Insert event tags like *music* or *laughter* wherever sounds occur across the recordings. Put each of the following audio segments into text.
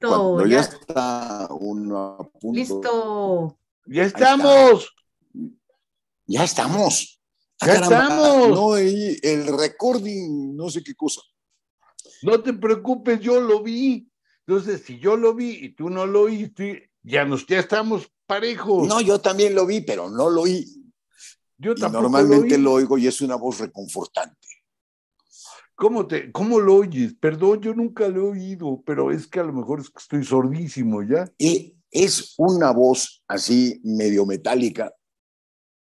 Cuando ya, ya está uno a punto. listo. ¡Ya estamos! Ya estamos. Ah, Ya caramba, estamos. No, y el recording, no sé qué cosa. No te preocupes, yo lo vi. Entonces, si yo lo vi y tú no lo oíste, ya nos ya estamos parejos. No, yo también lo vi, pero no lo oí. yo Y tampoco normalmente lo lo, oí. oigo y es una voz reconfortante. ¿Cómo, te, ¿Cómo lo oyes? Perdón, yo nunca lo he oído, pero es que a lo mejor es que estoy sordísimo ya. Y es una voz así medio metálica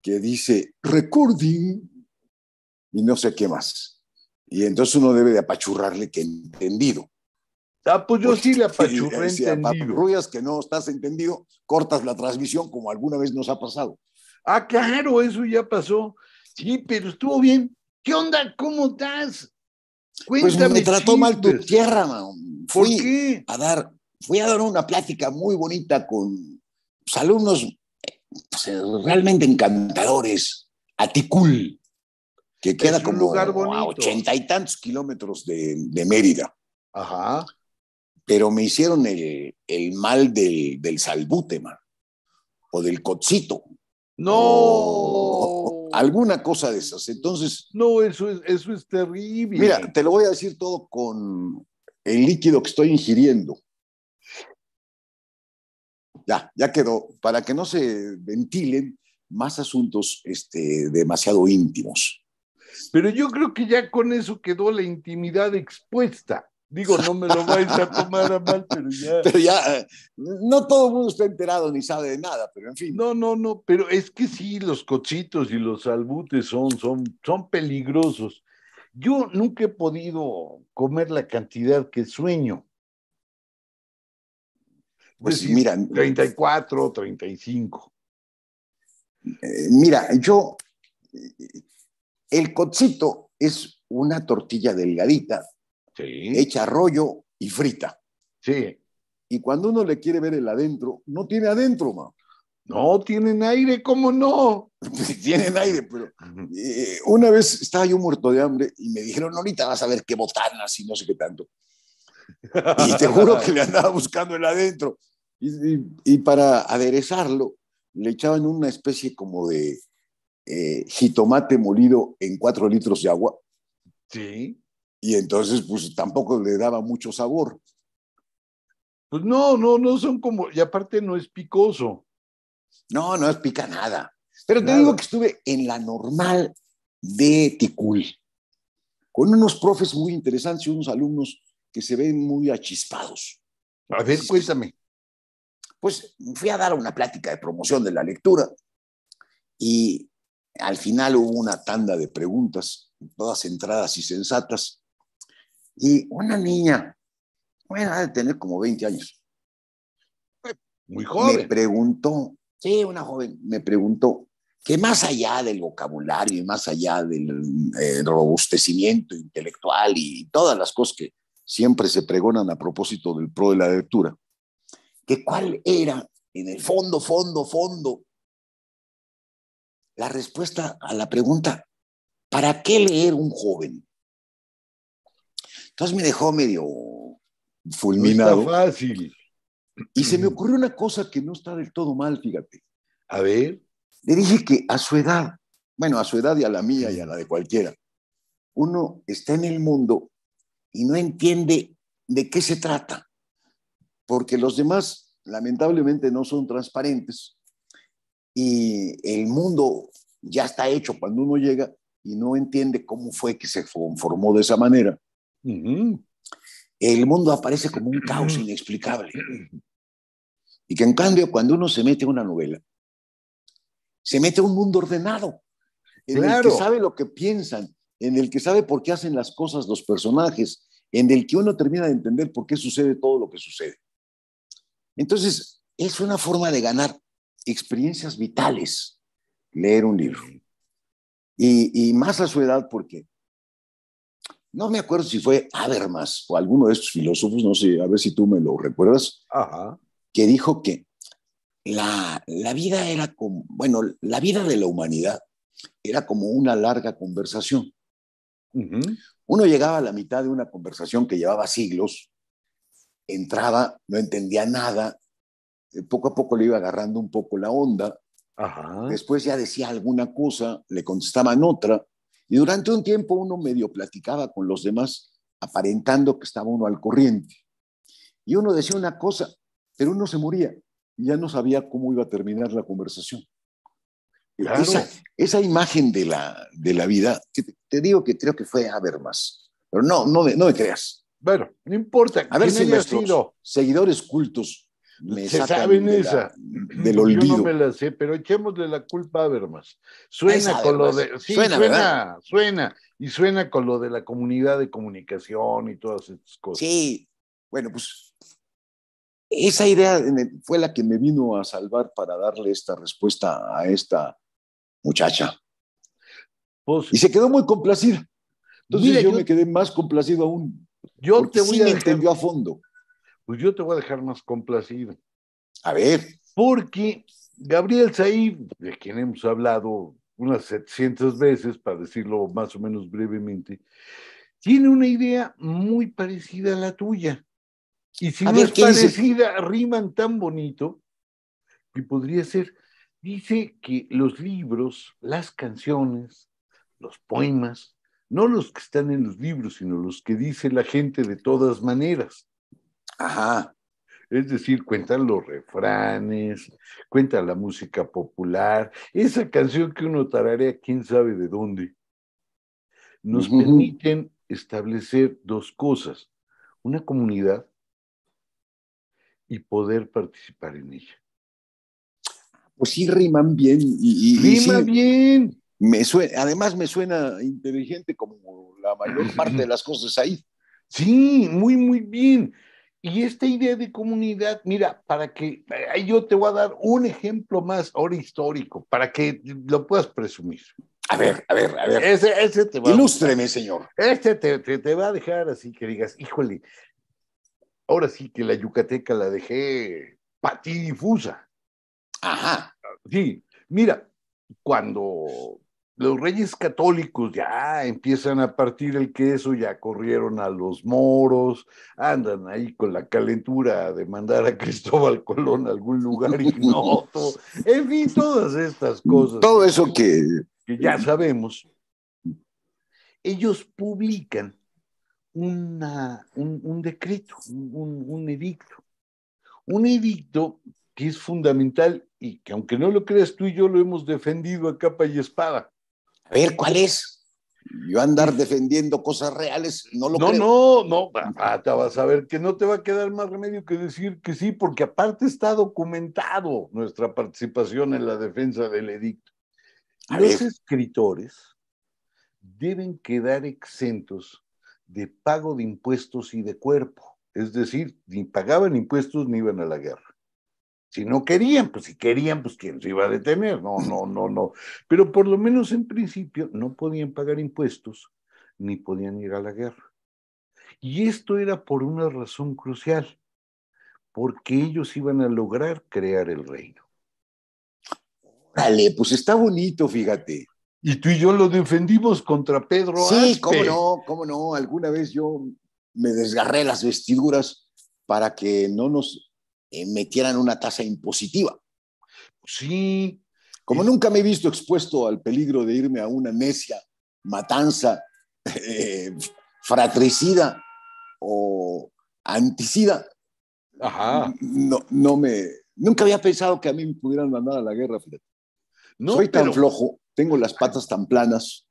que dice recording y no sé qué más. Y entonces uno debe de apachurrarle que entendido. Ah, pues yo sí le *laughs* apachurré si entendido. apachurras que no estás entendido, cortas la transmisión como alguna vez nos ha pasado. Ah, claro, eso ya pasó. Sí, pero estuvo bien. ¿Qué onda? ¿Cómo estás? Pues Cuéntame me trató mal tu tierra, man. ¿Por Fui qué? a dar, fui a dar una plática muy bonita con pues, alumnos pues, realmente encantadores, a Ticul, que queda como lugar a ochenta y tantos kilómetros de, de Mérida. Ajá. Pero me hicieron el, el mal del, del salbute, man, o del cocito, No. o alguna cosa de esas. Entonces, No, eso es, eso es terrible. mira, te lo voy a decir todo con el líquido que estoy ingiriendo. Ya, ya quedó, para que no se ventilen más asuntos este, demasiado íntimos. Pero yo creo que ya con eso quedó la intimidad expuesta. Digo, no me lo vais a tomar a mal, pero ya. *laughs* Pero ya, eh, no todo el mundo está enterado ni sabe de nada, pero en fin. No, no, no, pero es que sí, los cochitos y los albutes son, son, son peligrosos. Yo nunca he podido comer la cantidad que sueño. Pues decir, mira, 34, 35. eh, mira, yo, eh, el cocito es una tortilla delgadita, Sí, hecha rollo y frita. sí. Y cuando uno le quiere ver el adentro, no tiene adentro, ma. No tienen aire, ¿cómo no? *laughs* Tienen aire, pero eh, una vez estaba yo muerto de hambre y me dijeron, ahorita vas a ver qué botanas y no sé qué tanto. Y te juro que le andaba buscando el adentro. Y, y- y para aderezarlo, le echaban una especie como de eh, jitomate molido en cuatro litros de agua. Sí. Y entonces, pues tampoco le daba mucho sabor. Pues no, no, no son como, y aparte no es picoso. No, no es pica nada. Pero te Nada. digo que estuve en la normal de Ticul, con unos profes muy interesantes y unos alumnos que se ven muy achispados. A ver, cuéntame. Pues fui a dar una plática de promoción de la lectura y al final hubo una tanda de preguntas, todas centradas y sensatas. Y una niña, bueno, ha de tener como 20 años, Muy me joven. preguntó, sí, una joven, me preguntó que más allá del vocabulario y más allá del eh, robustecimiento intelectual y todas las cosas que siempre se pregonan a propósito del pro de la lectura, que cuál era en el fondo, fondo, fondo, la respuesta a la pregunta, ¿para qué leer un joven? Entonces me dejó medio No está fulminado. fácil. Y se me ocurrió una cosa que no está del todo mal, fíjate. A ver. Le dije que a su edad, bueno, a su edad y a la mía y a la de cualquiera, uno está en el mundo y no entiende de qué se trata, porque los demás lamentablemente no son transparentes y el mundo ya está hecho cuando uno llega y no entiende cómo fue que se conformó de esa manera. El mundo aparece como un caos inexplicable. Y que en cambio, cuando uno se mete a una novela, se mete a un mundo ordenado, en el que sabe lo que piensan, en el que sabe por qué hacen las cosas los personajes, en el que uno termina de entender por qué sucede todo lo que sucede. Entonces, es una forma de ganar experiencias vitales, leer un libro. Y, y más a su edad, porque no me acuerdo si fue Habermas o alguno de estos filósofos, no sé, a ver si tú me lo recuerdas, Ajá. que dijo que la, la vida era como, bueno, la vida de la humanidad era como una larga conversación. Uno llegaba a la mitad de una conversación que llevaba siglos entraba, no entendía nada, eh, poco a poco le iba agarrando un poco la onda, después ya decía alguna cosa, le contestaban otra, y durante un tiempo uno medio platicaba con los demás, aparentando que estaba uno al corriente. Y uno decía una cosa, pero uno se moría y ya no sabía cómo iba a terminar la conversación. Esa, imagen de la, de la vida, te, digo que creo que fue Habermas, pero no, no, no me creas. Bueno, no importa. A ver si nuestros seguidores cultos me Se saben esa. del olvido. Yo no me la sé, pero echémosle la culpa a Habermas. Suena con lo de. Sí, suena, suena, suena, Y suena con lo de la comunidad de comunicación y todas estas cosas. Sí, bueno, pues esa idea fue la que me vino a salvar para darle esta respuesta a esta muchacha. Pues y se quedó muy complacida. Entonces yo, me quedé más complacido aún. Yo te voy a dejar, entendió a fondo. Pues yo te voy a dejar más complacido. A ver. Porque Gabriel Said, de quien hemos hablado unas 700 veces, para decirlo más o menos brevemente, tiene una idea muy parecida a la tuya. Y si no es parecida, riman tan bonito que podría ser dice que los libros, las canciones, los poemas, no los que están en los libros, sino los que dice la gente de todas maneras. Ajá. Es decir, cuentan los refranes, cuentan la música popular, esa canción que uno tararea, quién sabe de dónde. Nos permiten establecer dos cosas, una comunidad y poder participar en ella pues sí riman bien. Y, Rima bien. Me suena, además me suena inteligente como la mayor *laughs* parte de las cosas ahí. Sí, muy, muy bien. Y esta idea de comunidad, mira, para que yo te voy a dar un ejemplo más ahora histórico, para que lo puedas presumir. A ver, a ver, a ver. Ese, ese te va Ilústreme, señor. Este te, te, va a dejar así que digas, híjole, ahora sí que la yucateca la dejé patidifusa. Ajá. Sí, mira, cuando los reyes católicos ya empiezan a partir el queso, ya corrieron a los moros, andan ahí con la calentura de mandar a *laughs* Cristóbal Colón a algún lugar ignoto, en fin, todas estas cosas. Todo eso que, que ya sabemos. Ellos publican una, un, decreto, un, un edicto. Un edicto que es fundamental y que aunque no lo creas tú y yo lo hemos defendido a capa y espada. A ver, ¿cuál es? Yo andar defendiendo cosas reales, no lo no, creo. No, no, no, te vas a ver que no te va a quedar más remedio que decir que sí, porque aparte está documentado nuestra participación en la defensa del edicto. Los escritores deben quedar exentos de pago de impuestos y de cuerpo, es decir, ni pagaban impuestos ni iban a la guerra. Si no querían, pues si querían, pues quién se iba a detener. No, no, no, no. Pero por lo menos en principio no podían pagar impuestos ni podían ir a la guerra. Y esto era por una razón crucial, porque ellos iban a lograr crear el reino. Dale, pues está bonito, fíjate. Y tú y yo lo defendimos contra Pedro. Sí, cómo no, cómo no. Alguna vez yo me desgarré las vestiduras para que no nos eh, metieran una tasa impositiva. Sí. Como nunca me he visto expuesto al peligro de irme a una necia matanza eh, fratricida o anticida, No, no me, nunca había pensado que a mí me pudieran mandar a la guerra, No, Soy tan flojo, tengo las patas tan planas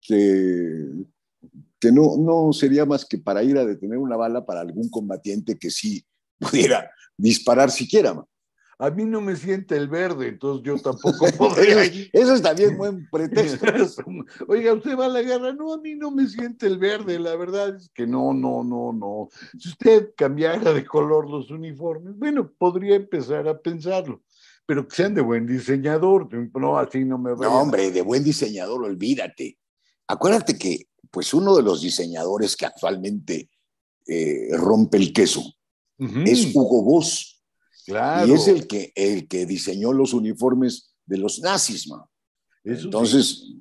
que, que no, no sería más que para ir a detener una bala para algún combatiente que sí pudiera disparar siquiera. A mí no me siente el verde, entonces yo tampoco *laughs* podría. Eso es también buen *laughs* pretexto. Oiga, ¿usted va a la guerra? No, a mí no me siente el verde, la verdad es que no, no, no, no. Si usted cambiara de color los uniformes, bueno, podría empezar a pensarlo, pero que sean de buen diseñador, no, así no me va. No, hombre, de buen diseñador, olvídate. Acuérdate que, pues, uno de los diseñadores que actualmente eh, rompe el queso es Hugo Boss. Y es el que, el que diseñó los uniformes de los nazis, Entonces,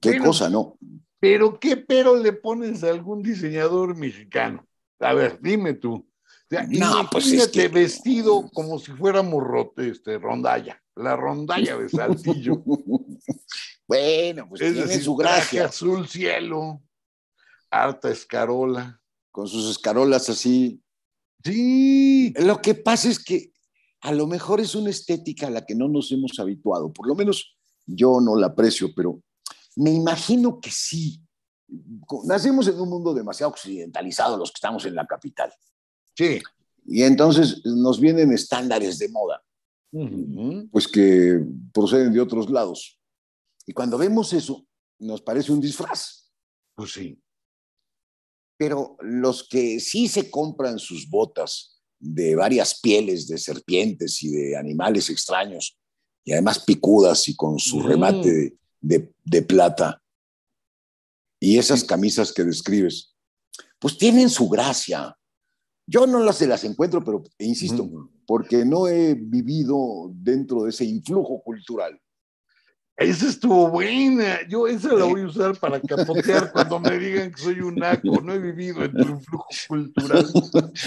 qué cosa, ¿no? Pero qué pero le pones a algún diseñador mexicano. A ver, dime tú. no, pues es que... vestido como si fuéramos rote, este, rondalla, la rondalla de Saltillo. *laughs* bueno, pues tiene su gracia. azul cielo, harta escarola. Con sus escarolas así. Sí. Lo que pasa es que a lo mejor es una estética a la que no nos hemos habituado. Por lo menos yo no la aprecio, pero me imagino que sí. Nacemos en un mundo demasiado occidentalizado los que estamos en la capital. Sí. Y entonces nos vienen estándares de moda, pues que proceden de otros lados. Y cuando vemos eso, nos parece un disfraz. Pues sí. Pero los que sí se compran sus botas de varias pieles de serpientes y de animales extraños, y además picudas y con su remate de, plata, y esas camisas que describes, pues tienen su gracia. Yo no las, se las encuentro, pero insisto, porque no he vivido dentro de ese influjo cultural. Esa estuvo buena. Yo esa la voy a usar para *laughs* capotear cuando me digan que soy un naco. No he vivido en tu influjo cultural.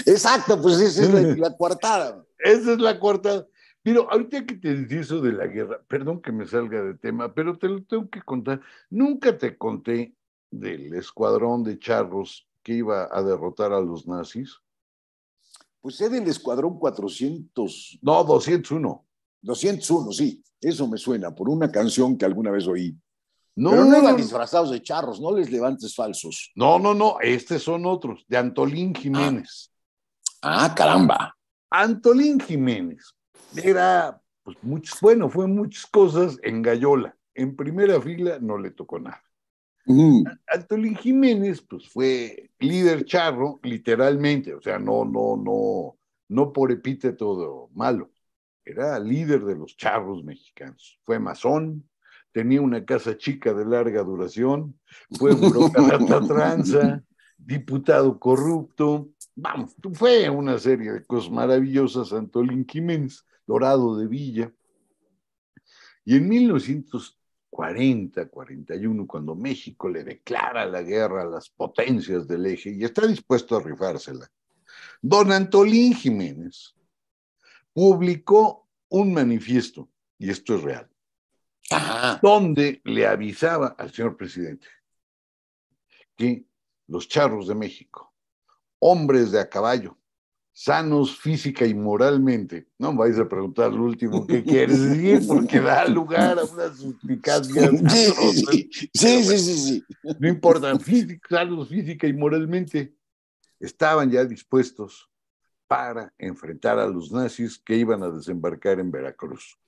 Exacto, pues esa es la, *laughs* la coartada. Esa es la cuartada. Pero ahorita que te eso de la guerra, perdón que me salga de tema, pero te lo tengo que contar. Nunca te conté del escuadrón de charros que iba a derrotar a los nazis. Pues es del escuadrón 400. No, 201. 201, sí, eso me suena, por una canción que alguna vez oí. No, Pero no iban disfrazados de charros, no les levantes falsos. No, no, no, estos son otros, de Antolín Jiménez. Ah, caramba. Antolín Jiménez era, pues, muchos, bueno, fue muchas cosas en Gallola. En primera fila no le tocó nada. Antolín Jiménez, pues fue líder charro, literalmente, o sea, no, no, no, no por epíteto malo era líder de los charros mexicanos. Fue masón, tenía una casa chica de larga duración, fue *laughs* burócrata tranza, diputado corrupto. Vamos, fue una serie de cosas maravillosas, Antolín Jiménez, Dorado de Villa. Y en 1940, 41, cuando México le declara la guerra a las potencias del eje y está dispuesto a rifársela, don Antolín Jiménez publicó un manifiesto, y esto es real, donde le avisaba al señor presidente que los charros de México, hombres de a caballo, sanos física y moralmente, no vais a preguntar lo último que *laughs* quieres decir porque da lugar a una suspicacia. Sí, sí, sí, sí, No importa, sanos física y moralmente, estaban ya dispuestos para enfrentar a los nazis que iban a desembarcar en Veracruz.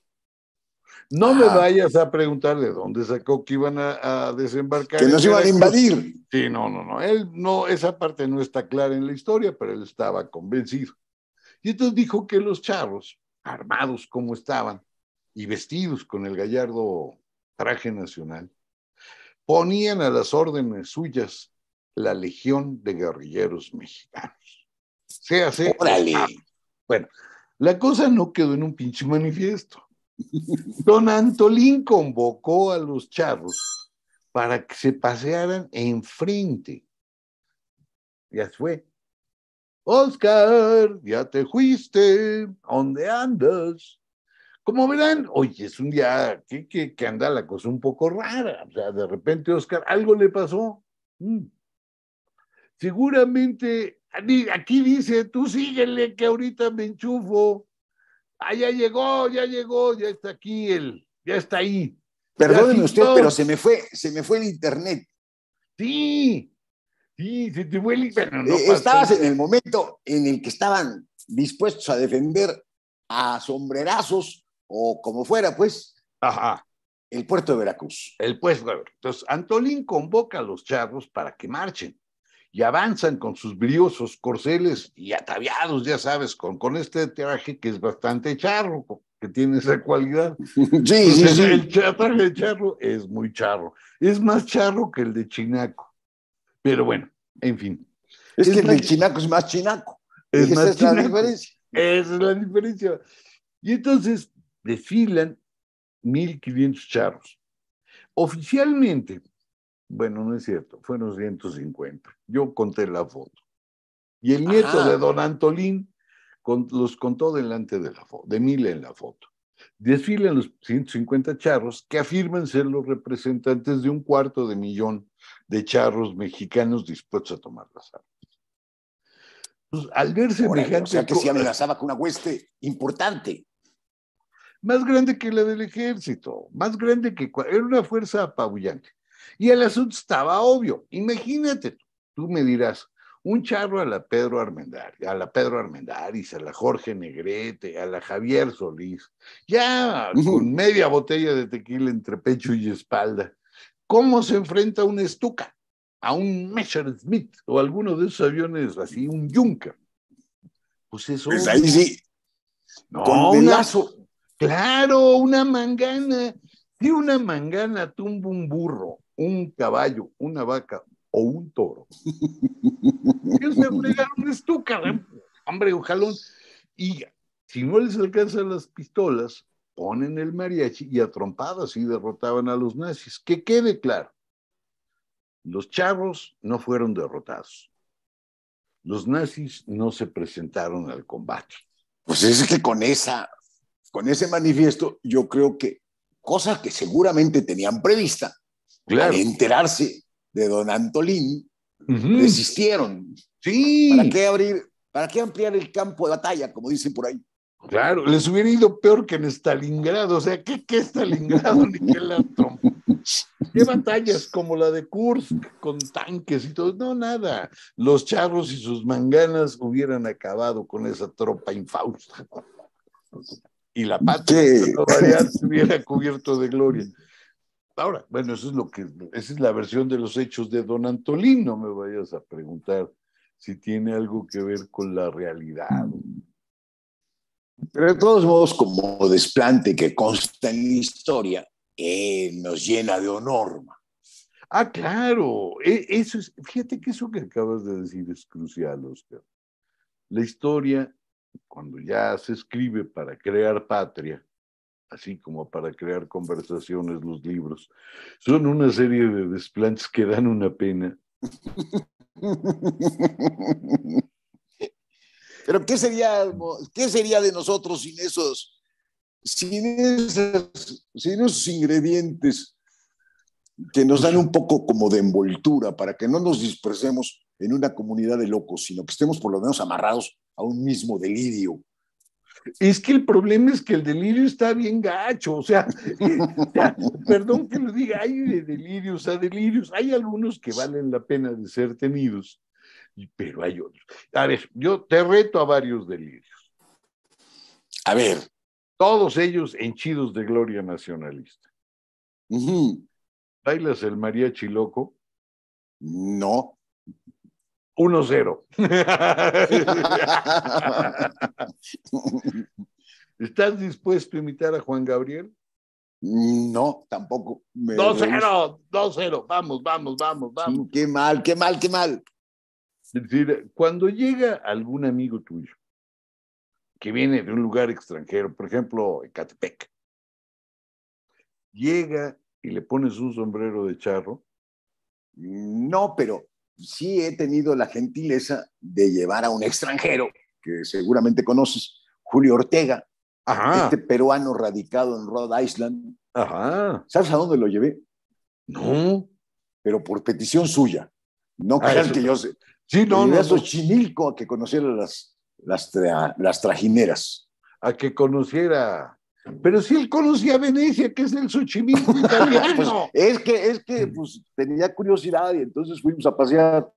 No me vayas a preguntar de dónde sacó que iban a, desembarcar. Que nos iban a invadir. Sí, no, no, no. Él no, esa parte no está clara en la historia, pero él estaba convencido. Y entonces dijo que los charros, armados como estaban y vestidos con el gallardo traje nacional, ponían a las órdenes suyas la legión de guerrilleros mexicanos. Se hace. Órale. Bueno, la cosa no quedó en un pinche manifiesto. *laughs* Don Antolín convocó a los charros para que se pasearan enfrente. Ya fue. Oscar, ya te fuiste, ¿dónde andas? Como verán, oye, es un día que, que, anda la cosa un poco rara. O sea, de repente, Oscar, algo le pasó. Mm. Seguramente Aquí dice, tú síguele que ahorita me enchufo. Ah, ya llegó, ya llegó, ya está aquí él, ya está ahí. Perdóneme usted, pero se me fue, se me fue el internet. Sí, sí, se te fue el internet. Eh, estabas en el momento en el que estaban dispuestos a defender a sombrerazos o como fuera, pues. Ajá. El puerto de Veracruz. El puerto. Entonces, Antolín convoca a los charros para que marchen y avanzan con sus briosos corceles y ataviados, ya sabes, con, con este traje que es bastante charro, que tiene esa cualidad. *laughs* Sí, sí, sí. El traje de charro es muy charro. Es más charro que el de chinaco. Pero bueno, en fin. Es, que el de chinaco es más chinaco. Es esa es la diferencia. Esa es la diferencia. Y entonces desfilan 1500 charros. Oficialmente, bueno, no es cierto, fueron 150. Yo conté la foto. Y el nieto de don Antolín los contó delante de, la de Mila en la foto. Desfilan los 150 charros que afirman ser los representantes de un cuarto de millón de charros mexicanos dispuestos a tomar las armas. Pues, al ver semejante... O sea que se amenazaba con una hueste importante. Más grande que la del ejército, más grande que... Era una fuerza apabullante. Y el asunto estaba obvio. Imagínate, tú me dirás, un charro a la Pedro Armendáriz, a la Pedro Armendáriz, a la Jorge Negrete, a la Javier Solís, ya con media botella de tequila entre pecho y espalda. ¿Cómo se enfrenta un estuca? A un Messerschmitt o alguno de esos aviones así, un Junker. Pues eso. Pues ahí sí. No, con. Claro, una mangana. Si una mangana tumba un burro, un caballo, una vaca o un toro. *laughs* Ellos se fregaron una estuca, hombre, un jalón. Y si no les alcanzan las pistolas, ponen el mariachi y a trompadas y derrotaban a los nazis. Que quede claro, los charros no fueron derrotados. Los nazis no se presentaron al combate. Pues es que con esa, con ese manifiesto, yo creo que, cosa que seguramente tenían prevista, claro. enterarse de don Antolín, resistieron. Sí. ¿Para qué abrir, para qué ampliar el campo de batalla, como dicen por ahí? Claro, les hubiera ido peor que en Stalingrado. O sea, ¿qué, qué Stalingrado *laughs* ni qué la ¿Qué batallas como la de Kursk con tanques y todo? No, nada. Los charros y sus manganas hubieran acabado con esa tropa infausta. Y la patria se hubiera cubierto de gloria. Ahora, bueno, eso es lo que, esa es la versión de los hechos de Don Antolín, no me vayas a preguntar si tiene algo que ver con la realidad. Pero de todos modos, como desplante que consta en la historia, eh, nos llena de honor. Ah, claro, e, eso es, fíjate que eso que acabas de decir es crucial, Oscar. La historia, cuando ya se escribe para crear patria, así como para crear conversaciones los libros. Son una serie de desplantes que dan una pena. *laughs* Pero ¿qué sería, qué sería de nosotros sin esos, sin, sin esos ingredientes que nos dan un poco como de envoltura para que no nos dispersemos en una comunidad de locos, sino que estemos por lo menos amarrados a un mismo delirio? Es que el problema es que el delirio está bien gacho, o sea, *laughs* perdón que lo diga, hay de delirios a delirios, hay algunos que valen la pena de ser tenidos, pero hay otros. A ver, yo te reto a varios delirios. A ver. Todos ellos henchidos de gloria nacionalista. ¿Bailas el mariachi loco? No. 1-0. *laughs* ¿Estás dispuesto a imitar a Juan Gabriel? No, tampoco. 2-0, 2-0, vamos, vamos, vamos, vamos. qué mal, qué mal, qué mal. Es decir, cuando llega algún amigo tuyo que viene de un lugar extranjero, por ejemplo, Ecatepec, llega y le pones un sombrero de charro. No, pero sí he tenido la gentileza de llevar a un extranjero, que seguramente conoces, Julio Ortega, este peruano radicado en Rhode Island. ¿Sabes a dónde lo llevé? No. Pero por petición suya. No ah, crean que yo sé. Sí, no, no. A a que conociera las, las, las trajineras. A que conociera pero si él conocía Venecia, que es el Xochimilco *laughs* italiano. pues, es que, es que pues, tenía curiosidad y entonces fuimos a pasear.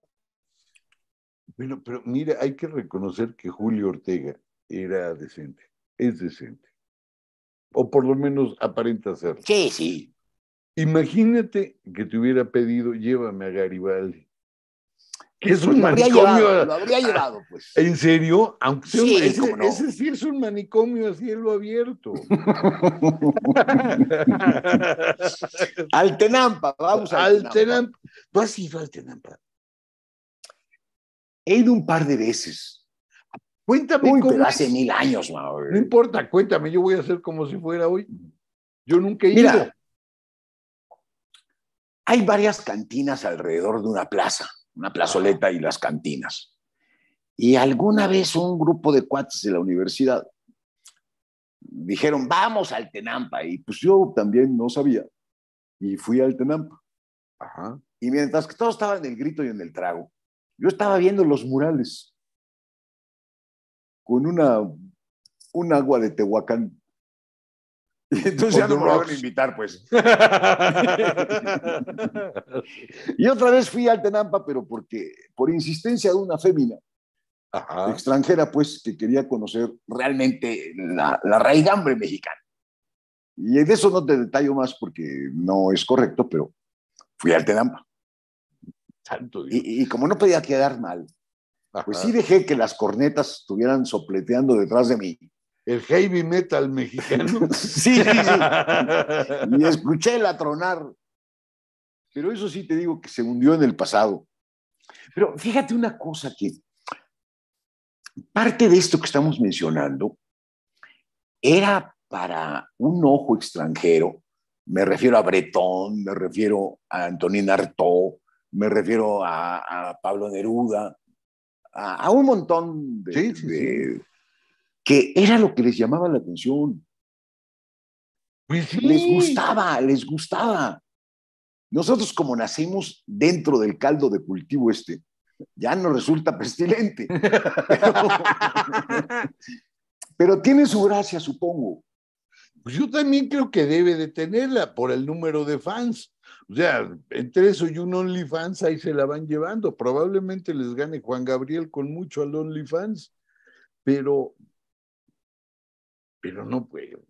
Bueno, pero mira, hay que reconocer que Julio Ortega era decente, es decente. O por lo menos aparenta ser. Sí, sí. Imagínate que te hubiera pedido, llévame a Garibaldi es un manicomio. lo habría llevado, pues. ¿En serio? Aunque sea sí, ese, sí es un manicomio a cielo abierto. *laughs* Altenampa, vamos a Altenampa. ¿Tú has ido a Altenampa? He ido un par de veces. Cuéntame Uy, pero hace mil años, No importa, cuéntame, yo voy a hacer como si fuera hoy. Yo nunca he ido. hay varias cantinas alrededor de una plaza una plazoleta y las cantinas. Y alguna vez un grupo de cuates de la universidad dijeron, vamos al Tenampa. Y pues yo también no sabía. Y fui al Tenampa. Ajá. Y mientras que todos estaban en el grito y en el trago, yo estaba viendo los murales con una, un agua de Tehuacán. *laughs* Entonces ya no me van a invitar, pues. *laughs* Y otra vez fui al Tenampa, pero porque, por insistencia de una fémina Ajá. extranjera, pues, que quería conocer realmente la, la raigambre mexicana. Y de eso no te detallo más porque no es correcto, pero fui al Tenampa. Santo Dios. Y, y como no podía quedar mal, pues sí dejé que las cornetas estuvieran sopleteando detrás de mí. El heavy metal mexicano. Sí, *laughs* sí, sí. Y escuché la tronar. Pero eso sí te digo que se hundió en el pasado. Pero fíjate una cosa que parte de esto que estamos mencionando era para un ojo extranjero. Me refiero a Bretón, me refiero a Antonín Artaud, me refiero a, a Pablo Neruda, a, a un montón de, Sí, sí, de- que era lo que les llamaba la atención. Pues sí. Les gustaba, les gustaba. Nosotros como nacimos dentro del caldo de cultivo este, ya nos resulta pestilente. *laughs* Pero tiene su gracia, supongo. Pues yo también creo que debe de tenerla por el número de fans. O sea, entre eso y un OnlyFans ahí se la van llevando. Probablemente les gane Juan Gabriel con mucho al OnlyFans, pero, pero no puedo.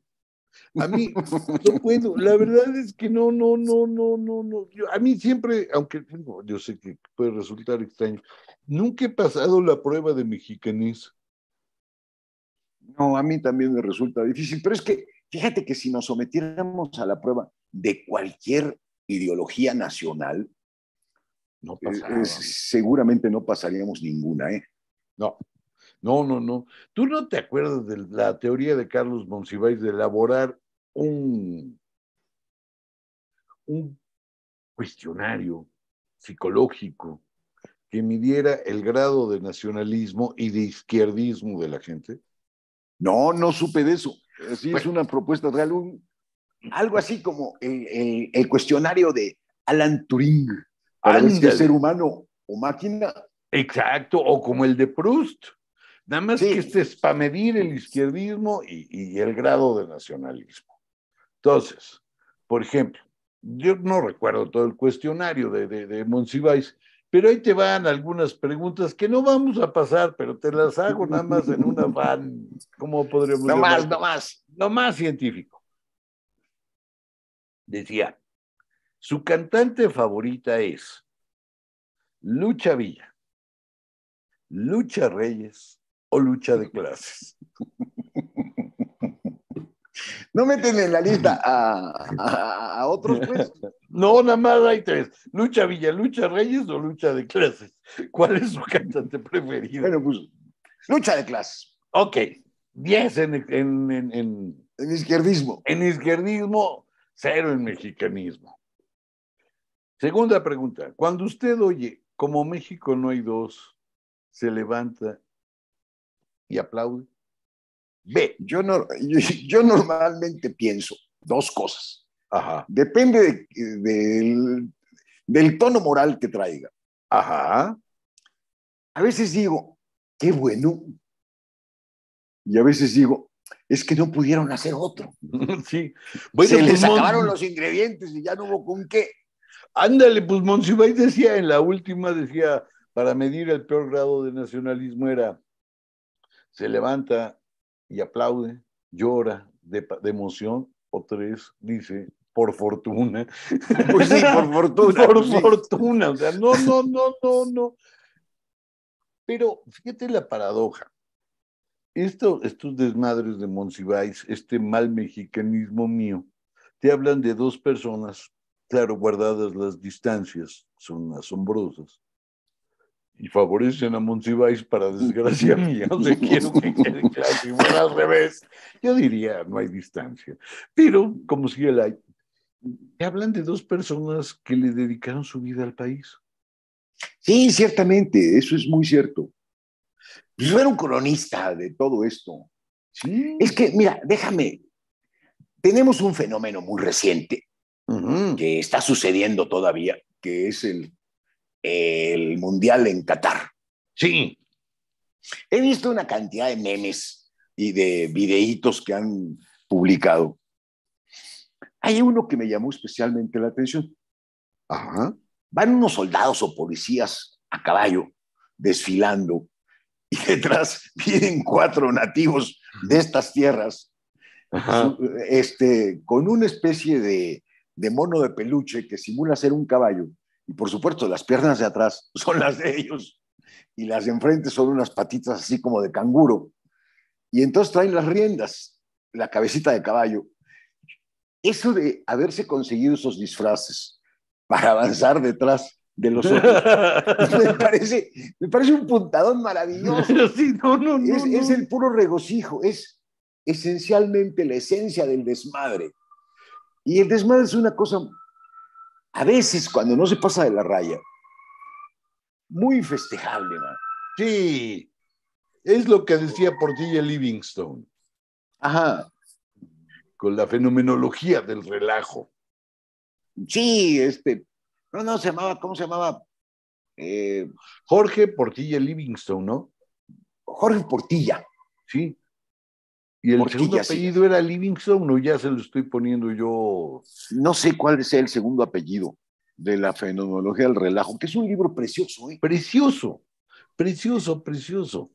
A mí *laughs* no puedo. La verdad es que no, no, no, no, no, no. Yo- a mí siempre, aunque digo, yo sé que puede resultar extraño, nunca he pasado la prueba de mexicanés. No, a mí también me resulta difícil, pero es que fíjate que si nos sometiéramos a la prueba de cualquier ideología nacional, No eh, seguramente no pasaríamos ninguna, ¿eh? No, no, no, no. ¿Tú no te acuerdas de la teoría de Carlos Monsiváis de elaborar un, un cuestionario psicológico que midiera el grado de nacionalismo y de izquierdismo de la gente? No, no supe de eso. Sí, es una propuesta real, un- algo así como el, el- el cuestionario de Alan Turing, para ver si Ándale. es ser humano o máquina. Exacto, o como el de Proust. Nada más Sí. que este es para medir el izquierdismo y, y el grado de nacionalismo. Entonces, por ejemplo, yo no recuerdo todo el cuestionario de, de, de Monsiváis, pero ahí te van algunas preguntas que no vamos a pasar, pero te las hago nada más en un afán, ¿cómo podríamos No más, no más. no más científico. Decía, su cantante favorita es Lucha Villa, Lucha Reyes o Lucha de Clases. *laughs* No meten en la lista a, a- a otros, pues. No, nada más hay tres. Lucha Villa, Lucha Reyes o Lucha de Clases. ¿Cuál es su *laughs* cantante preferido? Bueno, pues, lucha de clases, ok, 10 en, en, en, en, en izquierdismo. en izquierdismo, cero en mexicanismo. Segunda pregunta. Cuando usted oye, como México no hay dos, se levanta y aplaude. B. Yo, no, yo, *laughs* yo normalmente pienso dos cosas. Ajá. Depende de- del, del tono moral que traiga. Ajá. A veces digo, qué bueno. Y a veces digo, es que no pudieron hacer otro. *laughs* Sí. Se les pues, Mon- acabaron los ingredientes y ya no hubo con qué. Ándale, pues Monsiváis decía en la última, decía, para medir el peor grado de nacionalismo era, se levanta y aplaude, llora de, emoción, o tres, dice, por fortuna. *laughs* Pues sí, por fortuna. *laughs* por sí. fortuna, o sea, no, no, no, no, no. Pero fíjate la paradoja. Esto, estos desmadres de Monsiváis, este mal mexicanismo mío, te hablan de dos personas, claro, guardadas las distancias, son asombrosas, y favorecen a Monsiváis para desgracia *laughs* mía. O sea, quiero que quede claro, si fuera al revés, yo diría, no hay distancia. Pero, como si el hay, te hablan de dos personas que le dedicaron su vida al país. Sí, ciertamente, eso es muy cierto. Pues yo era un cronista de todo esto. Es que, mira, déjame, tenemos un fenómeno muy reciente que está sucediendo todavía, que es el, el Mundial en Qatar. Sí. He visto una cantidad de memes y de videitos que han publicado. Hay uno que me llamó especialmente la atención. Ajá. Van unos soldados o policías a caballo desfilando y *laughs* detrás vienen cuatro nativos de estas tierras este, con una especie de, de mono de peluche que simula ser un caballo. Y por supuesto, las piernas de atrás *laughs* son las de ellos y las de enfrente son unas patitas así como de canguro. Y entonces traen las riendas, la cabecita de caballo. Eso de haberse conseguido esos disfraces para avanzar detrás de los otros, *laughs* me, parece, me parece un puntadón maravilloso. *laughs* es, es el puro regocijo, es esencialmente la esencia del desmadre. Y el desmadre es una cosa, a veces cuando no se pasa de la raya, muy festejable, man. Sí, es lo que decía Portilla Livingstone. Ajá. Con la fenomenología del relajo. Sí, este, no, no, se llamaba, ¿cómo se llamaba? Eh, Jorge Portilla Livingstone, ¿no? Jorge Portilla. Sí. ¿Y el segundo apellido era Livingstone o ya se lo estoy poniendo yo? No sé cuál es el segundo apellido de la fenomenología del relajo, que es un libro precioso. ¿eh? Precioso, precioso, precioso.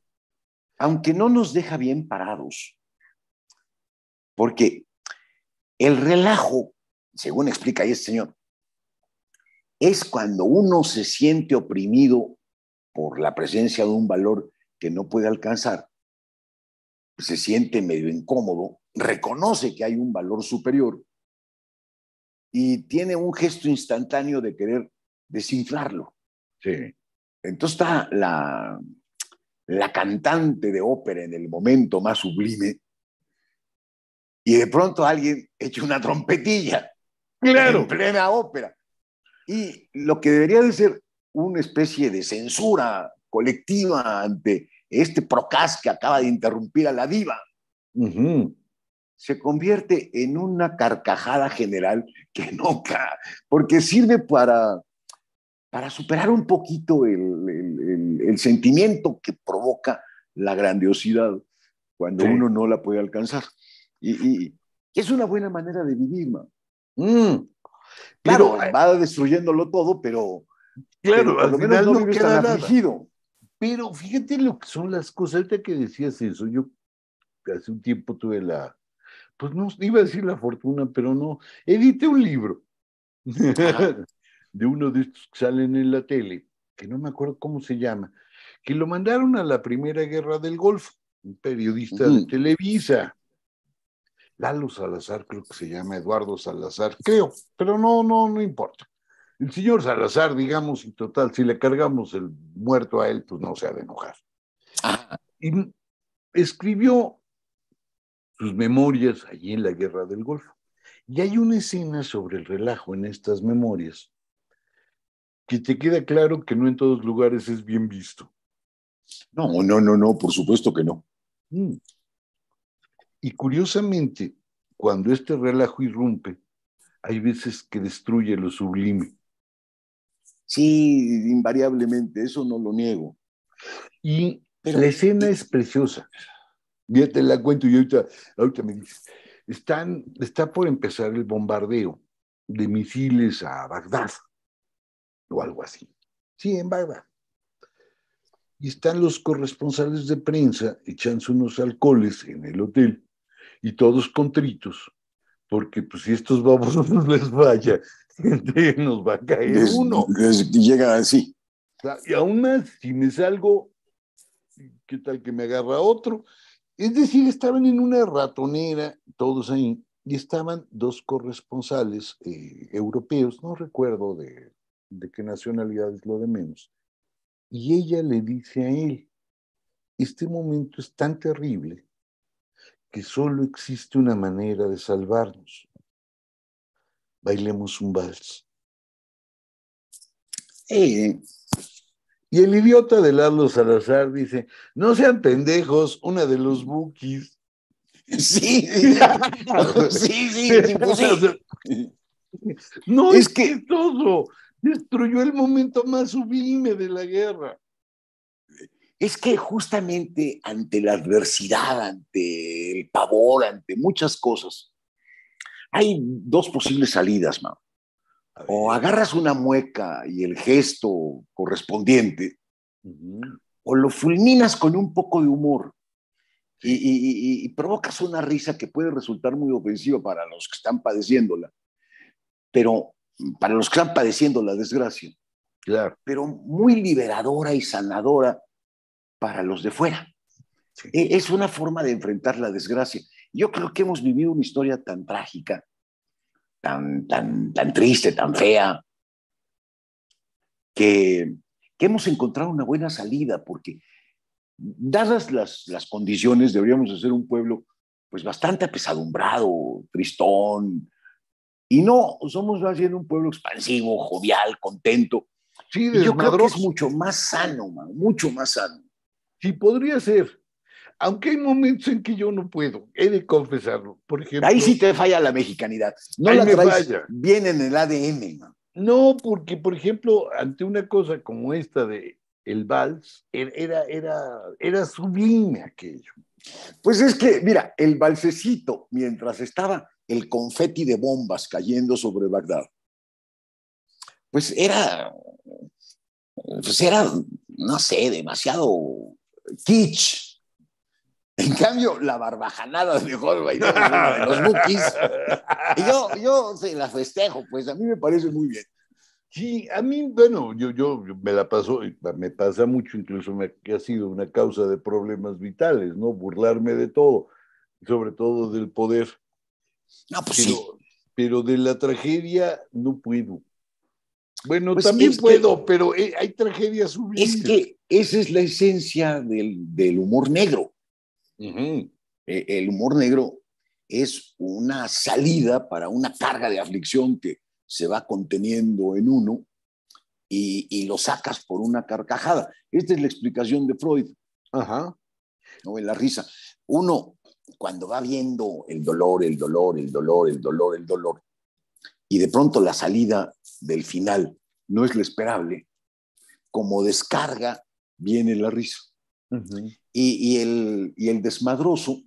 Aunque no nos deja bien parados, porque el relajo, según explica ahí este señor, es cuando uno se siente oprimido por la presencia de un valor que no puede alcanzar, se siente medio incómodo, reconoce que hay un valor superior y tiene un gesto instantáneo de querer desinflarlo. Sí. Entonces está la, la cantante de ópera en el momento más sublime y de pronto alguien echa una trompetilla claro. en plena ópera. Y lo que debería de ser una especie de censura colectiva ante este procas que acaba de interrumpir a la diva se convierte en una carcajada general que *laughs* no cae, porque sirve para, para superar un poquito el, el, sentimiento que provoca la grandiosidad cuando uno no la puede alcanzar. Y, y, es una buena manera de vivir, man. Mm. Claro, va destruyéndolo todo, pero, claro, al final no, vives tan afligido. Pero fíjate lo que son las cosas. Ahorita que decías eso, yo hace un tiempo tuve la, pues no, iba a decir la fortuna, pero no, edité un libro *laughs* de uno de estos que salen en la tele, que no me acuerdo cómo se llama, que lo mandaron a la Primera Guerra del Golfo, un periodista de Televisa. Lalo Salazar, creo que se llama Eduardo Salazar, creo, pero no, no, no importa. El señor Salazar, digamos, y total, si le cargamos el muerto a él, pues no se ha de enojar. Y escribió sus memorias allí en la Guerra del Golfo. Y hay una escena sobre el relajo en estas memorias que te queda claro que no en todos lugares es bien visto. No, no, no, no, por supuesto que no. Mm. Y curiosamente, cuando este relajo irrumpe, hay veces que destruye lo sublime. Sí, invariablemente, eso no lo niego. Y la escena es preciosa. Ya te la cuento y ahorita, ahorita me dices. Están, está por empezar el bombardeo de misiles a Bagdad o algo así. Sí, en Bagdad. Y están los corresponsales de prensa echándose unos alcoholes en el hotel y todos contritos, porque pues si estos babosos *laughs* les vaya, nos va a caer uno. llega así. Y aún más, si me salgo, ¿qué tal que me agarra otro? Es decir, estaban en una ratonera, todos ahí, y estaban dos corresponsales eh, europeos, no recuerdo de, de qué nacionalidad es lo de menos. Y ella le dice a él, este momento es tan terrible que solo existe una manera de salvarnos. Bailemos un vals. Eh, y el idiota de Lalo Salazar dice, no sean pendejos, una de los bookies. Sí, *laughs* sí, sí, pues sí. No es que todo destruyó el momento más sublime de la guerra. Es que justamente ante la adversidad, ante el pavor, ante muchas cosas, hay dos posibles salidas, man. O agarras una mueca y el gesto correspondiente, o lo fulminas con un poco de humor y, provocas una risa que puede resultar muy ofensiva para los que están padeciéndola, pero para los que están padeciendo la desgracia, claro. pero muy liberadora y sanadora para los de fuera. E, es una forma de enfrentar la desgracia. Yo creo que hemos vivido una historia tan trágica, tan, tan, tan triste, tan fea, que, que hemos encontrado una buena salida, porque dadas las, las condiciones, deberíamos de ser un pueblo pues bastante apesadumbrado, tristón, y no, somos más bien un pueblo expansivo, jovial, contento. Sí, yo creo que es mucho más sano, mucho más sano. Sí, podría ser. Aunque hay momentos en que yo no puedo, he de confesarlo. Por ejemplo, Ahí sí te falla la mexicanidad. No la traes bien en el ADN. No, porque, por ejemplo, ante una cosa como esta de el vals, er, era, era, era sublime aquello. Pues es que, mira, el balsecito, mientras estaba el confeti de bombas cayendo sobre Bagdad, pues era, pues era, no sé, demasiado kitsch. En cambio, la barbajanada de Holbein, de los bookies, yo, yo se la festejo, pues a mí me parece muy bien. Sí, a mí, bueno, yo, yo, me la paso, me pasa mucho, incluso me, que ha sido una causa de problemas vitales, ¿no? Burlarme de todo, sobre todo del poder. No, pues pero, sí. pero de la tragedia no puedo. Bueno, pues también puedo, pero eh, hay tragedias sublimes. Es que esa es la esencia del, del humor negro. Uh El humor negro es una salida para una carga de aflicción que se va conteniendo en uno y, y, lo sacas por una carcajada. Esta es la explicación de Freud. Ajá. ¿no? En la risa. Uno, cuando va viendo el dolor, el dolor, el dolor, el dolor, el dolor, y de pronto la salida del final no es lo esperable, como descarga viene la risa. Uh -huh. y, y, el, y el desmadroso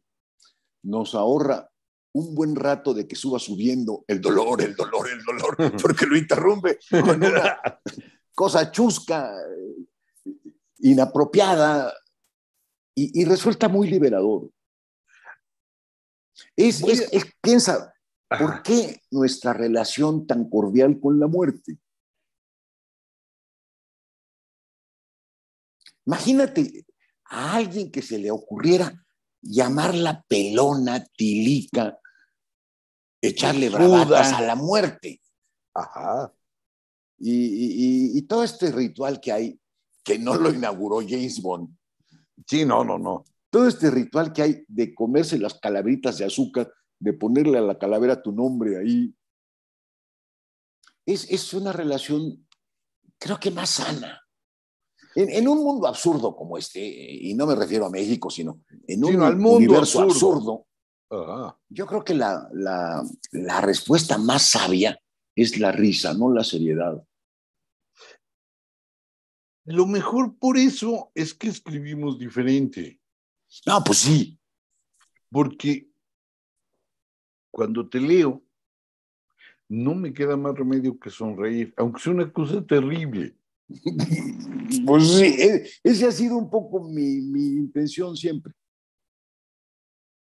nos ahorra un buen rato de que suba subiendo el dolor, el dolor, el dolor, porque lo interrumpe con una *laughs* cosa chusca, inapropiada, y, y resulta muy liberador. Es, es, es piensa, ¿por qué nuestra relación tan cordial con la muerte? Imagínate a alguien que se le ocurriera llamarla pelona, tilica, echarle bravatas a la muerte. Ajá. Y, y, y, todo este ritual que hay, que no lo inauguró James Bond. Sí, no, no, no. Todo este ritual que hay de comerse las calaveritas de azúcar, de ponerle a la calavera tu nombre ahí, es, es una relación, creo que más sana. En, en, un mundo absurdo como este, y no me refiero a México, sino en un sino al mundo universo absurdo, yo creo que la, la, la, respuesta más sabia es la risa, no la seriedad. Lo mejor por eso es que escribimos diferente. No, pues sí. Porque cuando te leo, no me queda más remedio que sonreír, aunque sea una cosa terrible. *laughs* Pues sí, e, ese ha sido un poco mi, mi intención siempre.